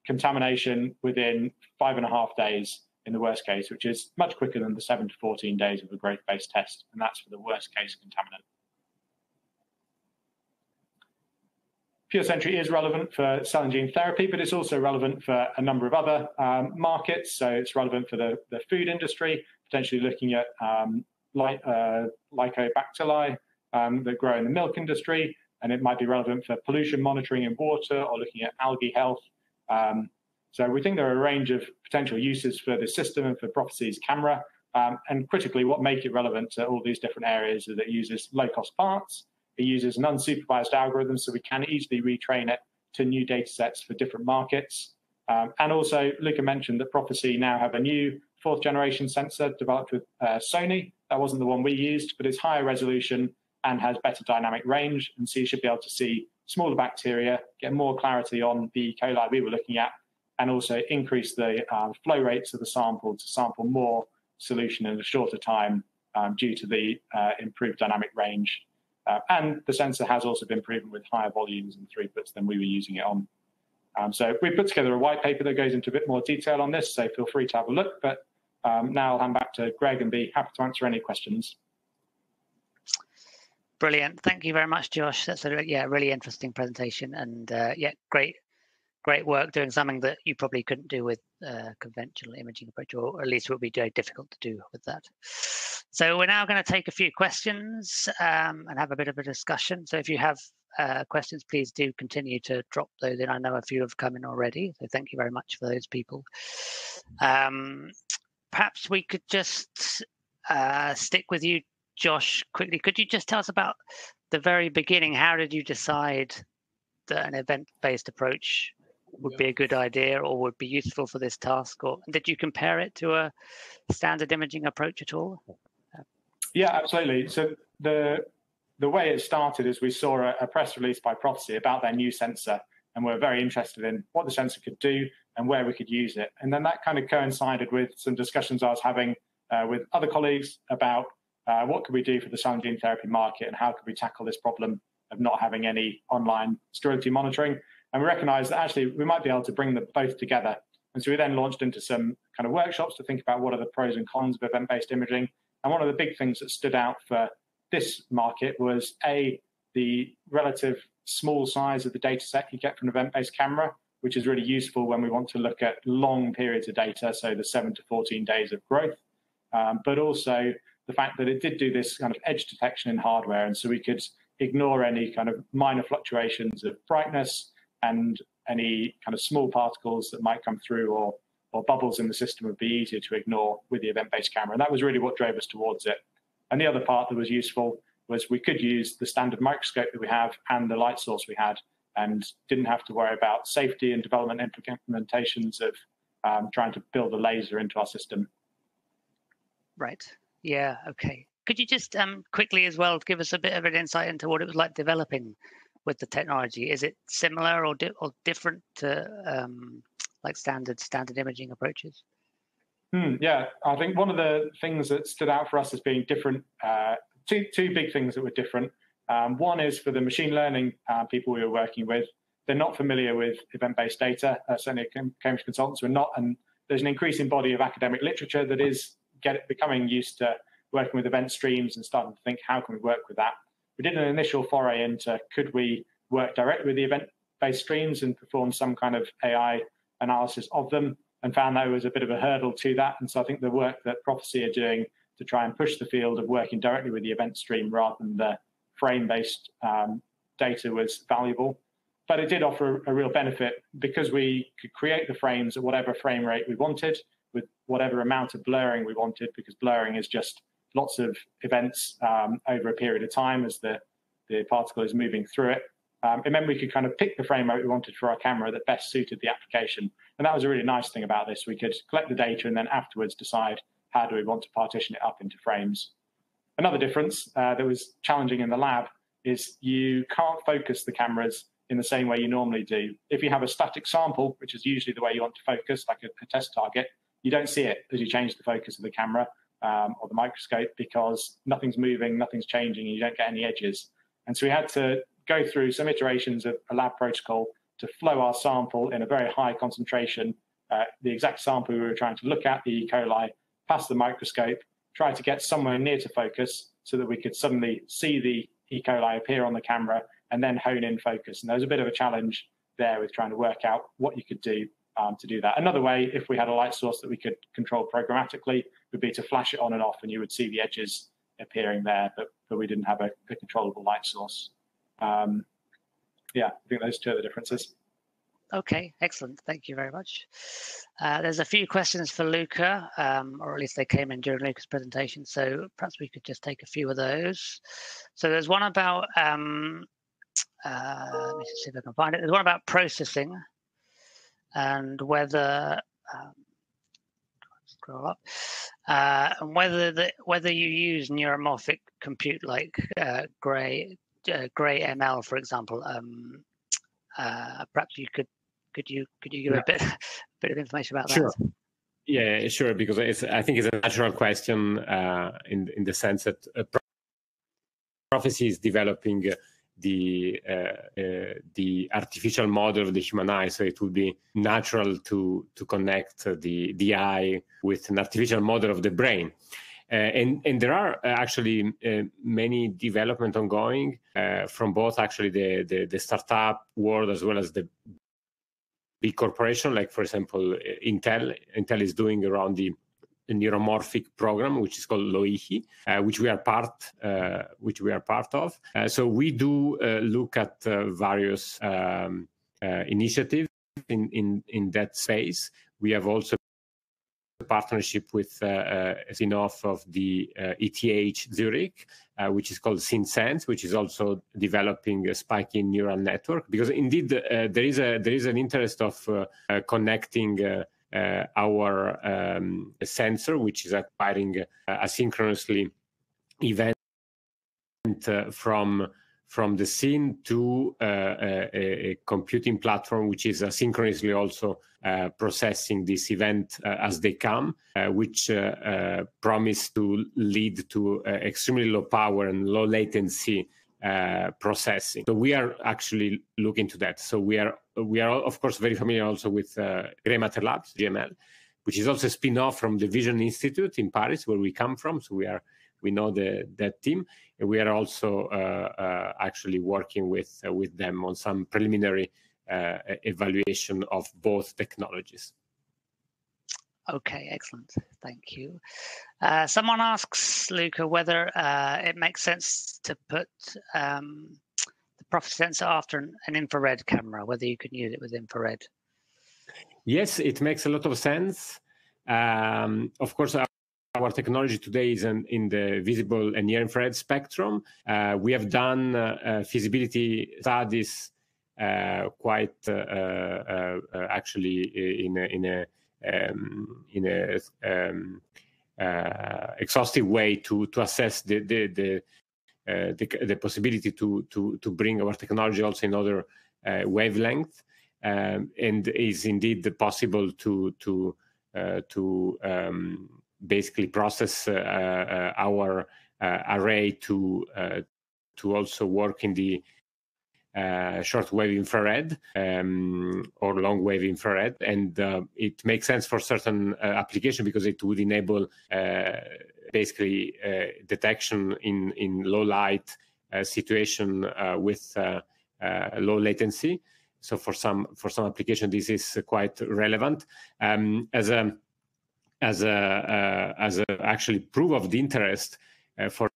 [SPEAKER 3] contamination within five and a half days in the worst case, which is much quicker than the seven to 14 days of a growth-based test. And that's for the worst case contaminant. PureSentry is relevant for cell and gene therapy, but it's also relevant for a number of other um, markets. So it's relevant for the, the food industry, potentially looking at um, ly uh, um, that grow in the milk industry, and it might be relevant for pollution monitoring in water or looking at algae health. Um, so we think there are a range of potential uses for the system and for Prophesee's camera. Um, and critically, what make it relevant to all these different areas is that it uses low-cost parts, it uses an unsupervised algorithm, so we can easily retrain it to new data sets for different markets. Um, and also, Luca mentioned that Prophesee now have a new fourth generation sensor developed with uh, Sony. That wasn't the one we used, but it's higher resolution and has better dynamic range. And so you should be able to see smaller bacteria, get more clarity on the E. coli we were looking at, and also increase the uh, flow rates of the sample to sample more solution in a shorter time um, due to the uh, improved dynamic range. Uh, and the sensor has also been proven with higher volumes and throughputs than we were using it on. Um, so we put together a white paper that goes into a bit more detail on this, so feel free to have a look. But um, now I'll hand back to Greg and be happy to answer any questions.
[SPEAKER 1] Brilliant. Thank you very much, Josh. That's a yeah, really interesting presentation, and uh, yeah, great, great work doing something that you probably couldn't do with uh, conventional imaging approach, or at least it would be very difficult to do with that. So we're now going to take a few questions um, and have a bit of a discussion. So if you have uh, questions, please do continue to drop those in. I know a few have come in already, so thank you very much for those people. Um, perhaps we could just uh, stick with you, Josh, quickly. Could you just tell us about the very beginning? How did you decide that an event-based approach would be a good idea or would be useful for this task? Or did you compare it to a standard imaging approach at all?
[SPEAKER 3] Yeah, absolutely. So the the way it started is we saw a, a press release by Prophesee about their new sensor, and we're very interested in what the sensor could do and where we could use it. And then that kind of coincided with some discussions I was having uh, with other colleagues about uh, what could we do for the cell and gene therapy market and how could we tackle this problem of not having any online sterility monitoring. And we recognized that actually we might be able to bring them both together. And so we then launched into some kind of workshops to think about what are the pros and cons of event-based imaging. And one of the big things that stood out for this market was A, the relative small size of the data set you get from an event-based camera, which is really useful when we want to look at long periods of data, so the 7 to 14 days of growth, um, but also the fact that it did do this kind of edge detection in hardware, and so we could ignore any kind of minor fluctuations of brightness and any kind of small particles that might come through or or bubbles in the system would be easier to ignore with the event-based camera. And that was really what drove us towards it. And the other part that was useful was we could use the standard microscope that we have and the light source we had and didn't have to worry about safety and development implementations of um, trying to build a laser into our system.
[SPEAKER 1] Right. Yeah. Okay. Could you just um, quickly as well give us a bit of an insight into what it was like developing with the technology? Is it similar or, di or different to um, like standard standard imaging approaches?
[SPEAKER 3] Hmm, yeah, I think one of the things that stood out for us as being different, uh, two, two big things that were different. Um, one is for the machine learning uh, people we were working with, they're not familiar with event-based data. Uh, certainly, Cambridge consultants were not, and there's an increasing body of academic literature that is get, becoming used to working with event streams and starting to think how can we work with that. We did an initial foray into could we work directly with the event-based streams and perform some kind of AI analysis of them and found that was a bit of a hurdle to that. And so I think the work that Prophesee are doing to try and push the field of working directly with the event stream rather than the frame based um, data was valuable. But it did offer a real benefit because we could create the frames at whatever frame rate we wanted with whatever amount of blurring we wanted, because blurring is just lots of events um, over a period of time as the, the particle is moving through it. Um, it meant we could kind of pick the frame rate we wanted for our camera that best suited the application. And that was a really nice thing about this. We could collect the data and then afterwards decide how do we want to partition it up into frames. Another difference uh, that was challenging in the lab is you can't focus the cameras in the same way you normally do. If you have a static sample, which is usually the way you want to focus, like a, a test target, you don't see it as you change the focus of the camera um, or the microscope because nothing's moving, nothing's changing, and you don't get any edges. And so we had to go through some iterations of a lab protocol to flow our sample in a very high concentration, uh, the exact sample we were trying to look at, the E. coli, past the microscope, try to get somewhere near to focus so that we could suddenly see the E. coli appear on the camera and then hone in focus. And there was a bit of a challenge there with trying to work out what you could do um, to do that. Another way, if we had a light source that we could control programmatically, would be to flash it on and off, and you would see the edges appearing there, but, but we didn't have a, a controllable light source. Um, yeah, I think those two are the differences.
[SPEAKER 1] Okay, excellent. Thank you very much. Uh, there's a few questions for Luca, um, or at least they came in during Luca's presentation. So perhaps we could just take a few of those. So there's one about, um, uh, let me see if I can find it. There's one about processing and whether, um, scroll up, uh, and whether the, whether you use neuromorphic compute like uh, Gray uh, Gray ML, for example. Um, uh, perhaps you could could you could you give yeah. a bit bit of information about
[SPEAKER 2] sure.
[SPEAKER 1] that?
[SPEAKER 2] Yeah, sure. Because it's, I think it's a natural question uh, in in the sense that uh, Prophesee is developing the uh, uh, the artificial model of the human eye. So it would be natural to to connect the the eye with an artificial model of the brain. Uh, and, and there are uh, actually uh, many development ongoing from both actually the, the, the startup world as well as the big corporation, like for example Intel. Intel is doing around the neuromorphic program, which is called Loihi, uh, which we are part, uh, which we are part of. Uh, so we do look at various um, initiatives in, in in that space. We have also a partnership with uh, uh, a spin-off of the ETH uh, Zurich, which is called SynSense, which is also developing a spiking neural network. Because indeed, there is a there is an interest of connecting. Uh, our um, sensor, which is acquiring uh, asynchronously event uh, from from the scene to uh, a, a, computing platform which is asynchronously also uh, processing this event uh, as they come, which promise to lead to extremely low power and low latency processing. So we are actually looking to that. So we are we are of course very familiar also with uh, GrAI Matter Labs (GML), which is also a spin-off from the Vision Institute in Paris, where we come from. So we are we know the, that team. And we are also uh, uh, actually working with, uh, with them on some preliminary evaluation of both technologies.
[SPEAKER 1] Okay, excellent. Thank you. Uh, someone asks Luca whether uh, it makes sense to put um, the profit sensor after an, an, infrared camera, whether you can use it with infrared.
[SPEAKER 2] Yes, it makes a lot of sense. Um, of course, our technology today is in, in the visible and near infrared spectrum. Uh, we have done uh, uh feasibility studies uh, quite actually in a, in a, um, in a um, exhaustive way to, to assess the, the, the, the, the, possibility to, to, to bring our technology also in other wavelength. Um, and is indeed possible to, to to um, basically process our array to to also work in the uh, shortwave infrared um, or long wave infrared, and uh, it makes sense for certain uh, application because it would enable uh, basically uh, detection in in low light situation with low latency. So for some for some application, this is quite relevant um, as a as a as a actually proof of the interest for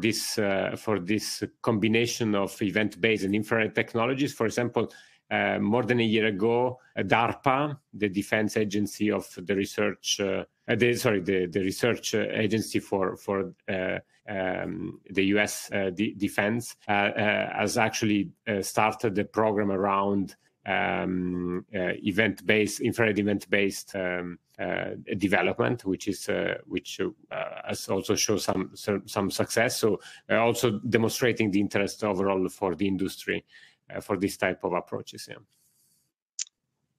[SPEAKER 2] this uh, for this combination of event-based and infrared technologies. For example, uh, more than a year ago, uh, DARPA, the defense agency of the research, uh, the, sorry, the, the research uh, agency for for uh, um, the U.S. defense, has actually started a program around um, event-based infrared event-based um, uh, development, which is uh, which uh, has also shown some some success. So also demonstrating the interest overall for the industry for this type of approaches. Yeah.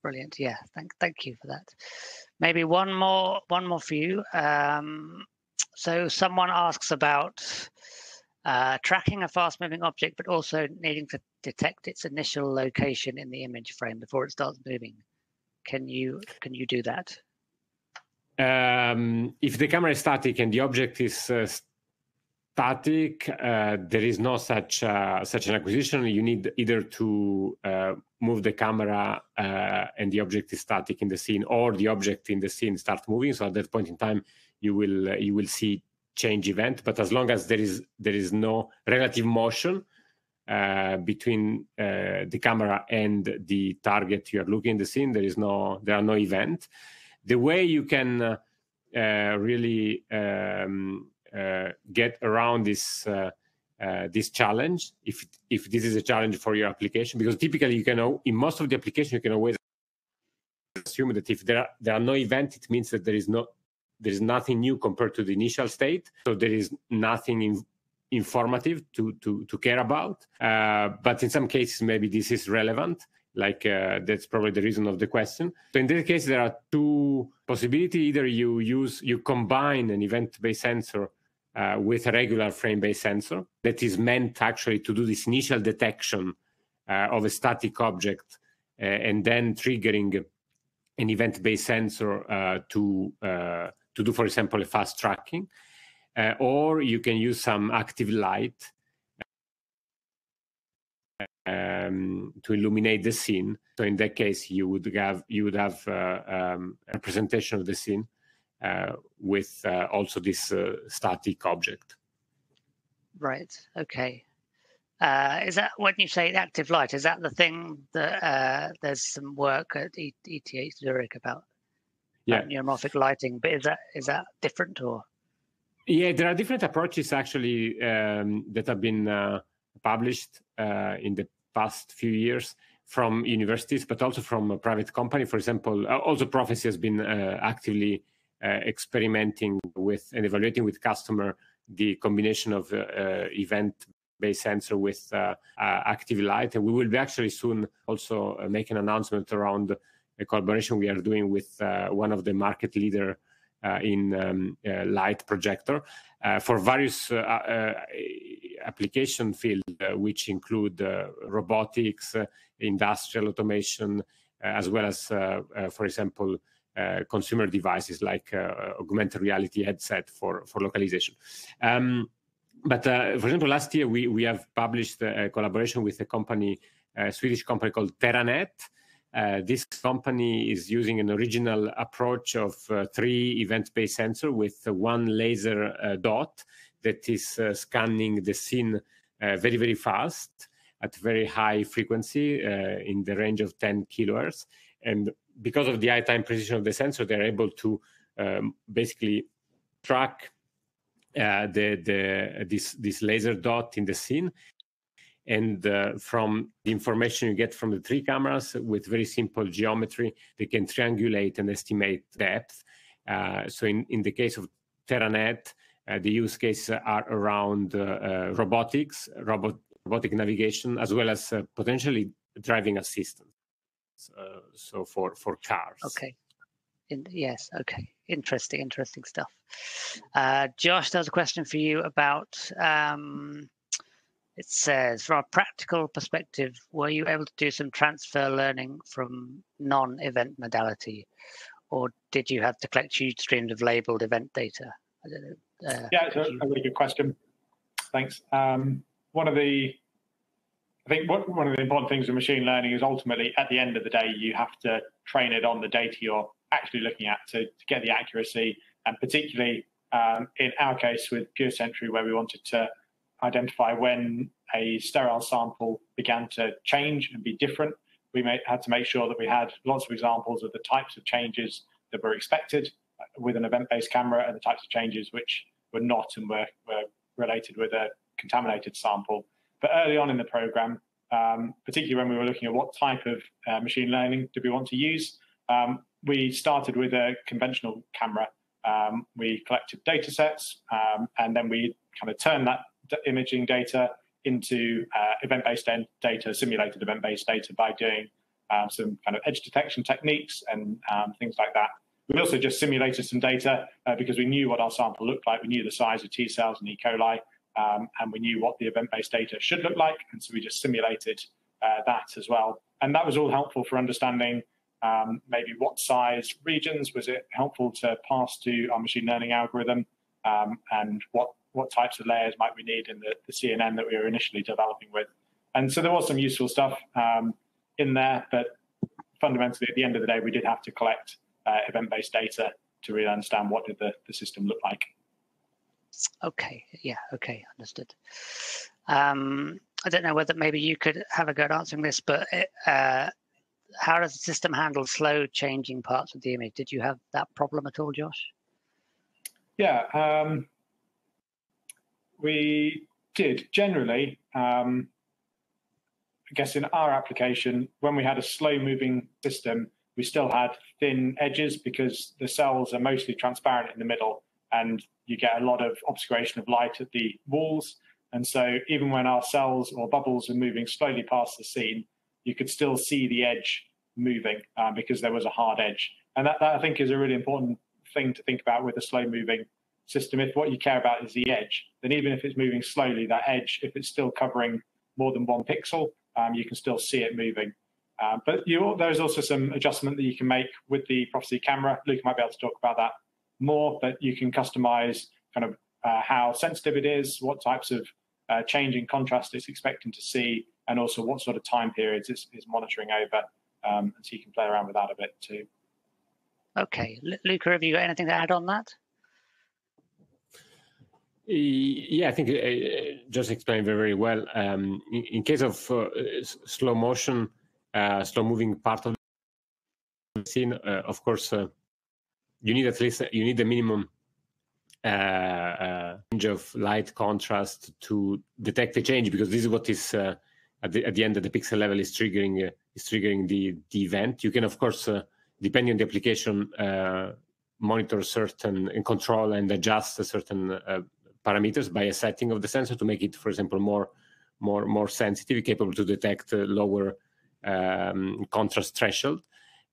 [SPEAKER 1] Brilliant. Yeah. Thank thank you for that. Maybe one more one more for you. Um, so someone asks about uh, tracking a fast-moving object, but also needing to detect its initial location in the image frame before it starts moving. Can you can you do that?
[SPEAKER 2] um, if the camera is static and the object is uh, static, uh, there is no such uh, such an acquisition. You need either to uh, move the camera uh, and the object is static in the scene, or the object in the scene start moving. So at that point in time, you will uh, you will see change event. But as long as there is there is no relative motion between the camera and the target you are looking in the scene, there is no there are no event the way you can uh, uh, really um, uh, get around this this challenge, if if this is a challenge for your application, because typically you can in most of the application you can always assume that if there are, there are no event it means that there is no there is nothing new compared to the initial state. So there is nothing in, informative to, to, to care about. Uh, but in some cases, maybe this is relevant like uh, that's probably the reason of the question so in this case there are two possibilities either you use you combine an event-based sensor uh, with a regular frame-based sensor that is meant actually to do this initial detection uh, of a static object uh, and then triggering an event-based sensor uh, to to do for example a fast tracking or you can use some active light um, to illuminate the scene. So in that case, you would have you would have uh, um, a representation of the scene uh, with uh, also this uh, static object.
[SPEAKER 1] Right. Okay. Uh, is that when you say active light? Is that the thing that uh, there's some work at ETH Zurich about?
[SPEAKER 2] Yeah.
[SPEAKER 1] neuromorphic lighting, but is that is that different or?
[SPEAKER 2] Yeah, there are different approaches actually um, that have been published uh, in the past few years from universities, but also from a private company. For example, uh, also Prophesee has been uh, actively experimenting with and evaluating with customer the combination of event-based sensor with active light. And we will be actually soon also make an announcement around a collaboration we are doing with one of the market leader uh, in um, uh, light projector uh, for various application fields, which include robotics, industrial automation, as well as, for example, consumer devices like augmented reality headset for, for localization. Um, but uh, for example, last year we, we have published a collaboration with a company, a Swedish company called Terranet, uh, this company is using an original approach of uh, three event-based sensor with one laser uh, dot that is uh, scanning the scene uh, very, very fast at very high frequency uh, in the range of 10 kilohertz. And because of the high time precision of the sensor, they're able to um, basically track the, the, this, this laser dot in the scene and uh, from the information you get from the three cameras with very simple geometry, they can triangulate and estimate depth. Uh, so in, in the case of Terranet, uh, the use cases are around uh, uh, robotics, robot, robotic navigation, as well as uh, potentially driving assistance. so for, for cars.
[SPEAKER 1] Okay. In, yes, okay. Interesting, interesting stuff. Uh, Josh, there's a question for you about. Um, it says, from a practical perspective, were you able to do some transfer learning from non-event modality, or did you have to collect huge streams of labeled event data?
[SPEAKER 3] Uh, yeah, it's a, a, really good question. Thanks. Um, one of the I think what, one of the important things with machine learning is ultimately at the end of the day, you have to train it on the data you're actually looking at to, to get the accuracy. And particularly um, in our case with PureSentry, where we wanted to identify when a sterile sample began to change and be different, we had to make sure that we had lots of examples of the types of changes that were expected uh, with an event-based camera and the types of changes which were not and were, were related with a contaminated sample. But early on in the program, um, particularly when we were looking at what type of uh, machine learning do we want to use, um, we started with a conventional camera. Um, we collected data sets um, and then we kind of turned that imaging data into uh, event-based data, simulated event-based data by doing um, some kind of edge detection techniques and um, things like that. We also just simulated some data uh, because we knew what our sample looked like. We knew the size of T cells and E. coli, um, and we knew what the event-based data should look like. And so we just simulated uh, that as well. And that was all helpful for understanding um, maybe what size regions was it helpful to pass to our machine learning algorithm um, and what, what types of layers might we need in the, the, CNN that we were initially developing with. And so there was some useful stuff um, in there, but fundamentally at the end of the day, we did have to collect uh, event-based data to really understand what did the, the system look like.
[SPEAKER 1] Okay, yeah, okay, understood. Um, I don't know whether maybe you could have a go at answering this, but uh, how does the system handle slow changing parts of the image? Did you have that problem at all, Josh?
[SPEAKER 3] Yeah, um, we did. Generally, um, I guess in our application, when we had a slow moving system, we still had thin edges because the cells are mostly transparent in the middle and you get a lot of obscuration of light at the walls. And so even when our cells or bubbles are moving slowly past the scene, you could still see the edge moving uh, because there was a hard edge. And that, that I think is a really important thing to think about with a slow moving system. If what you care about is the edge, then even if it's moving slowly, that edge, if it's still covering more than one pixel, um, you can still see it moving. Uh, but you, there's also some adjustment that you can make with the Prophesee camera. Luke might be able to talk about that more, but you can customize kind of uh, how sensitive it is, what types of uh, change in contrast it's expecting to see, and also what sort of time periods it's, it's monitoring over. Um, and so you can play around with that a bit too.
[SPEAKER 1] Okay, Luca, have you got anything to add on that?
[SPEAKER 2] Yeah, I think uh, just explained very, very well. Um, in, in, case of uh, slow motion, uh, slow moving part of the scene, uh, of course, uh, you need at least you need the minimum uh, range of light contrast to detect the change because this is what is at, the, at the end of the pixel level is triggering is triggering the, the event. You can of course, depending on the application, monitor certain and control and adjust a certain parameters by a setting of the sensor to make it, for example, more more more sensitive, capable to detect lower um, contrast threshold.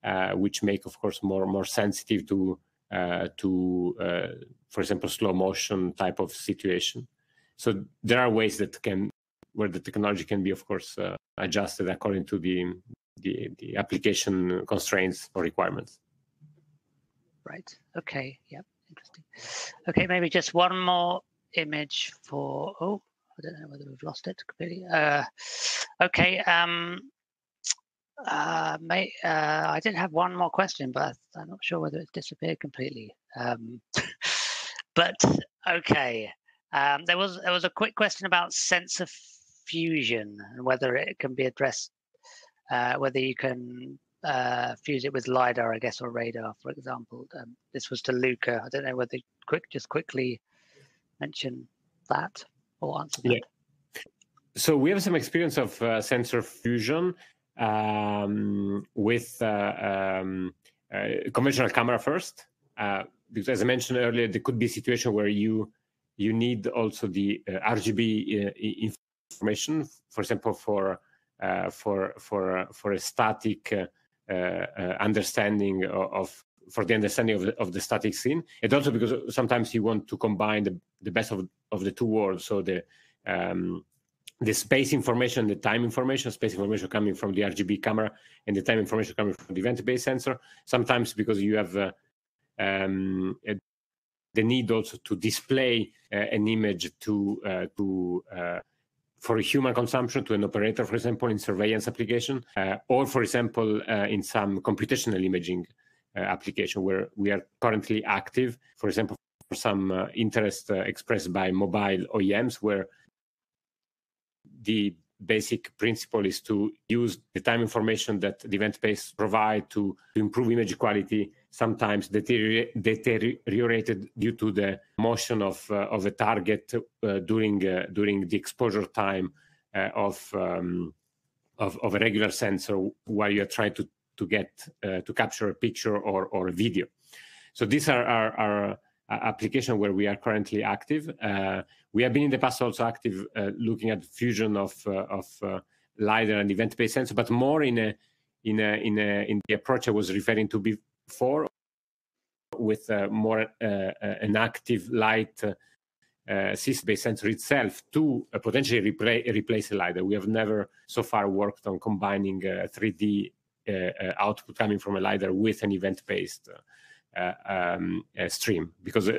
[SPEAKER 2] Uh, which make, of course, more more sensitive to uh, to, uh, for example, slow motion type of situation. So there are ways that can where the technology can be, of course, adjusted according to the, the the application constraints or requirements.
[SPEAKER 1] Right. Okay. Yep. Interesting. Okay, maybe just one more image for. Oh, I don't know whether we've lost it completely. Uh, okay. Um, uh, may, uh, I did have one more question, but I'm not sure whether it's disappeared completely. Um, but okay, um, there was there was a quick question about sensor fusion and whether it can be addressed, uh, whether you can uh, fuse it with lidar, I guess, or radar, for example. Um, this was to Luca. I don't know whether quick just quickly mention that or answer that. Yeah.
[SPEAKER 2] So we have some experience of uh, sensor fusion um, with uh, um, uh, conventional camera first, uh, because as I mentioned earlier, there could be a situation where you you need also the RGB information, for example, for for for for a static understanding of for the understanding of the, of the static scene, and also because sometimes you want to combine the, the best of, of the two worlds. So the um, the space information, the time information, space information coming from the RGB camera, and the time information coming from the event-based sensor. Sometimes because you have uh, um, the need also to display uh, an image to uh, to uh, for human consumption to an operator, for example, in surveillance application, uh, or for example, uh, in some computational imaging application where we are currently active, for example, for some interest expressed by mobile OEMs where the basic principle is to use the time information that the event space provide to, to improve image quality sometimes deteriorated due to the motion of uh, of a target uh, during uh, during the exposure time uh, of, um, of, of a regular sensor while you're trying to to get uh, to capture a picture or or a video. So these are our, our application where we are currently active. Uh, we have been in the past also active uh, looking at fusion of uh, of lidar and event-based sensor, but more in a in a in a in the approach I was referring to before, with more an active light. Uh, based sensor itself to uh, potentially repla- replace a LiDAR. We have never so far worked on combining uh, 3D output coming from a LiDAR with an event-based uh, um, stream because uh,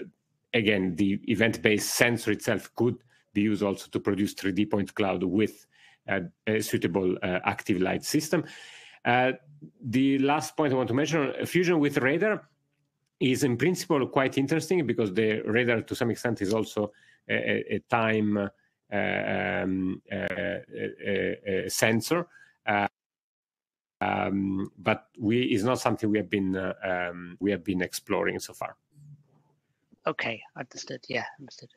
[SPEAKER 2] again the event-based sensor itself could be used also to produce 3D point cloud with a, suitable uh, active light system. the last point I want to mention: fusion with radar is in principle quite interesting because the radar to some extent is also a, a time uh, um, uh, a, sensor. Um, but we is not something we have been uh, um, we have been exploring so far.
[SPEAKER 1] Okay, understood. Yeah, understood.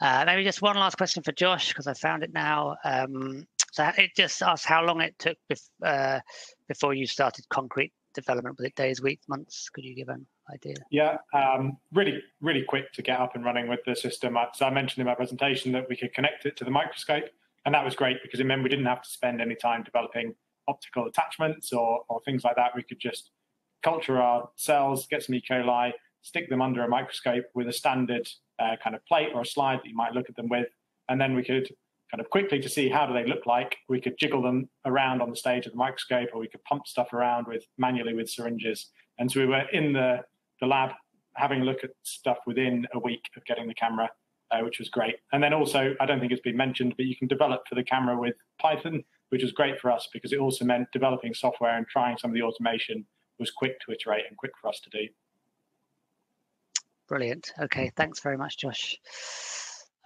[SPEAKER 1] Uh, maybe just one last question for Josh because I found it now. Um, so it just asks how long it took bef- uh, before you started concrete development. Was it days, weeks, months? Could you give an idea?
[SPEAKER 3] Yeah, um, really, really quick to get up and running with the system. So I mentioned in my presentation that we could connect it to the microscope, and that was great because it meant we didn't have to spend any time developing optical attachments or, or things like that. We could just culture our cells, get some E. coli, stick them under a microscope with a standard uh, kind of plate or a slide that you might look at them with, and then we could kind of quickly to see how do they look like. We could jiggle them around on the stage of the microscope, or we could pump stuff around with manually with syringes. And so we were in the the lab having a look at stuff within a week of getting the camera, uh, which was great. And then also, I don't think it's been mentioned, but you can develop for the camera with Python which was great for us because it also meant developing software and trying some of the automation was quick to iterate and quick for us to do.
[SPEAKER 1] Brilliant. Okay, thanks very much, Josh.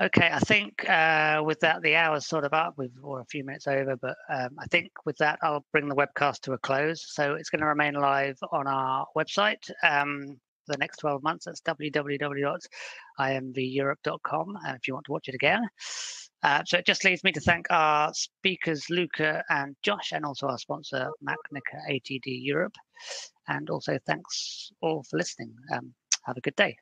[SPEAKER 1] Okay, I think uh, with that, the hour's sort of up. We've or a few minutes over, but um, I think with that, I'll bring the webcast to a close. So it's going to remain live on our website um, for the next 12 months. That's www.imveurope.com. And if you want to watch it again, uh, so it just leaves me to thank our speakers, Luca and Josh, and also our sponsor, Macnica ATD Europe. And also thanks all for listening. Um, have a good day.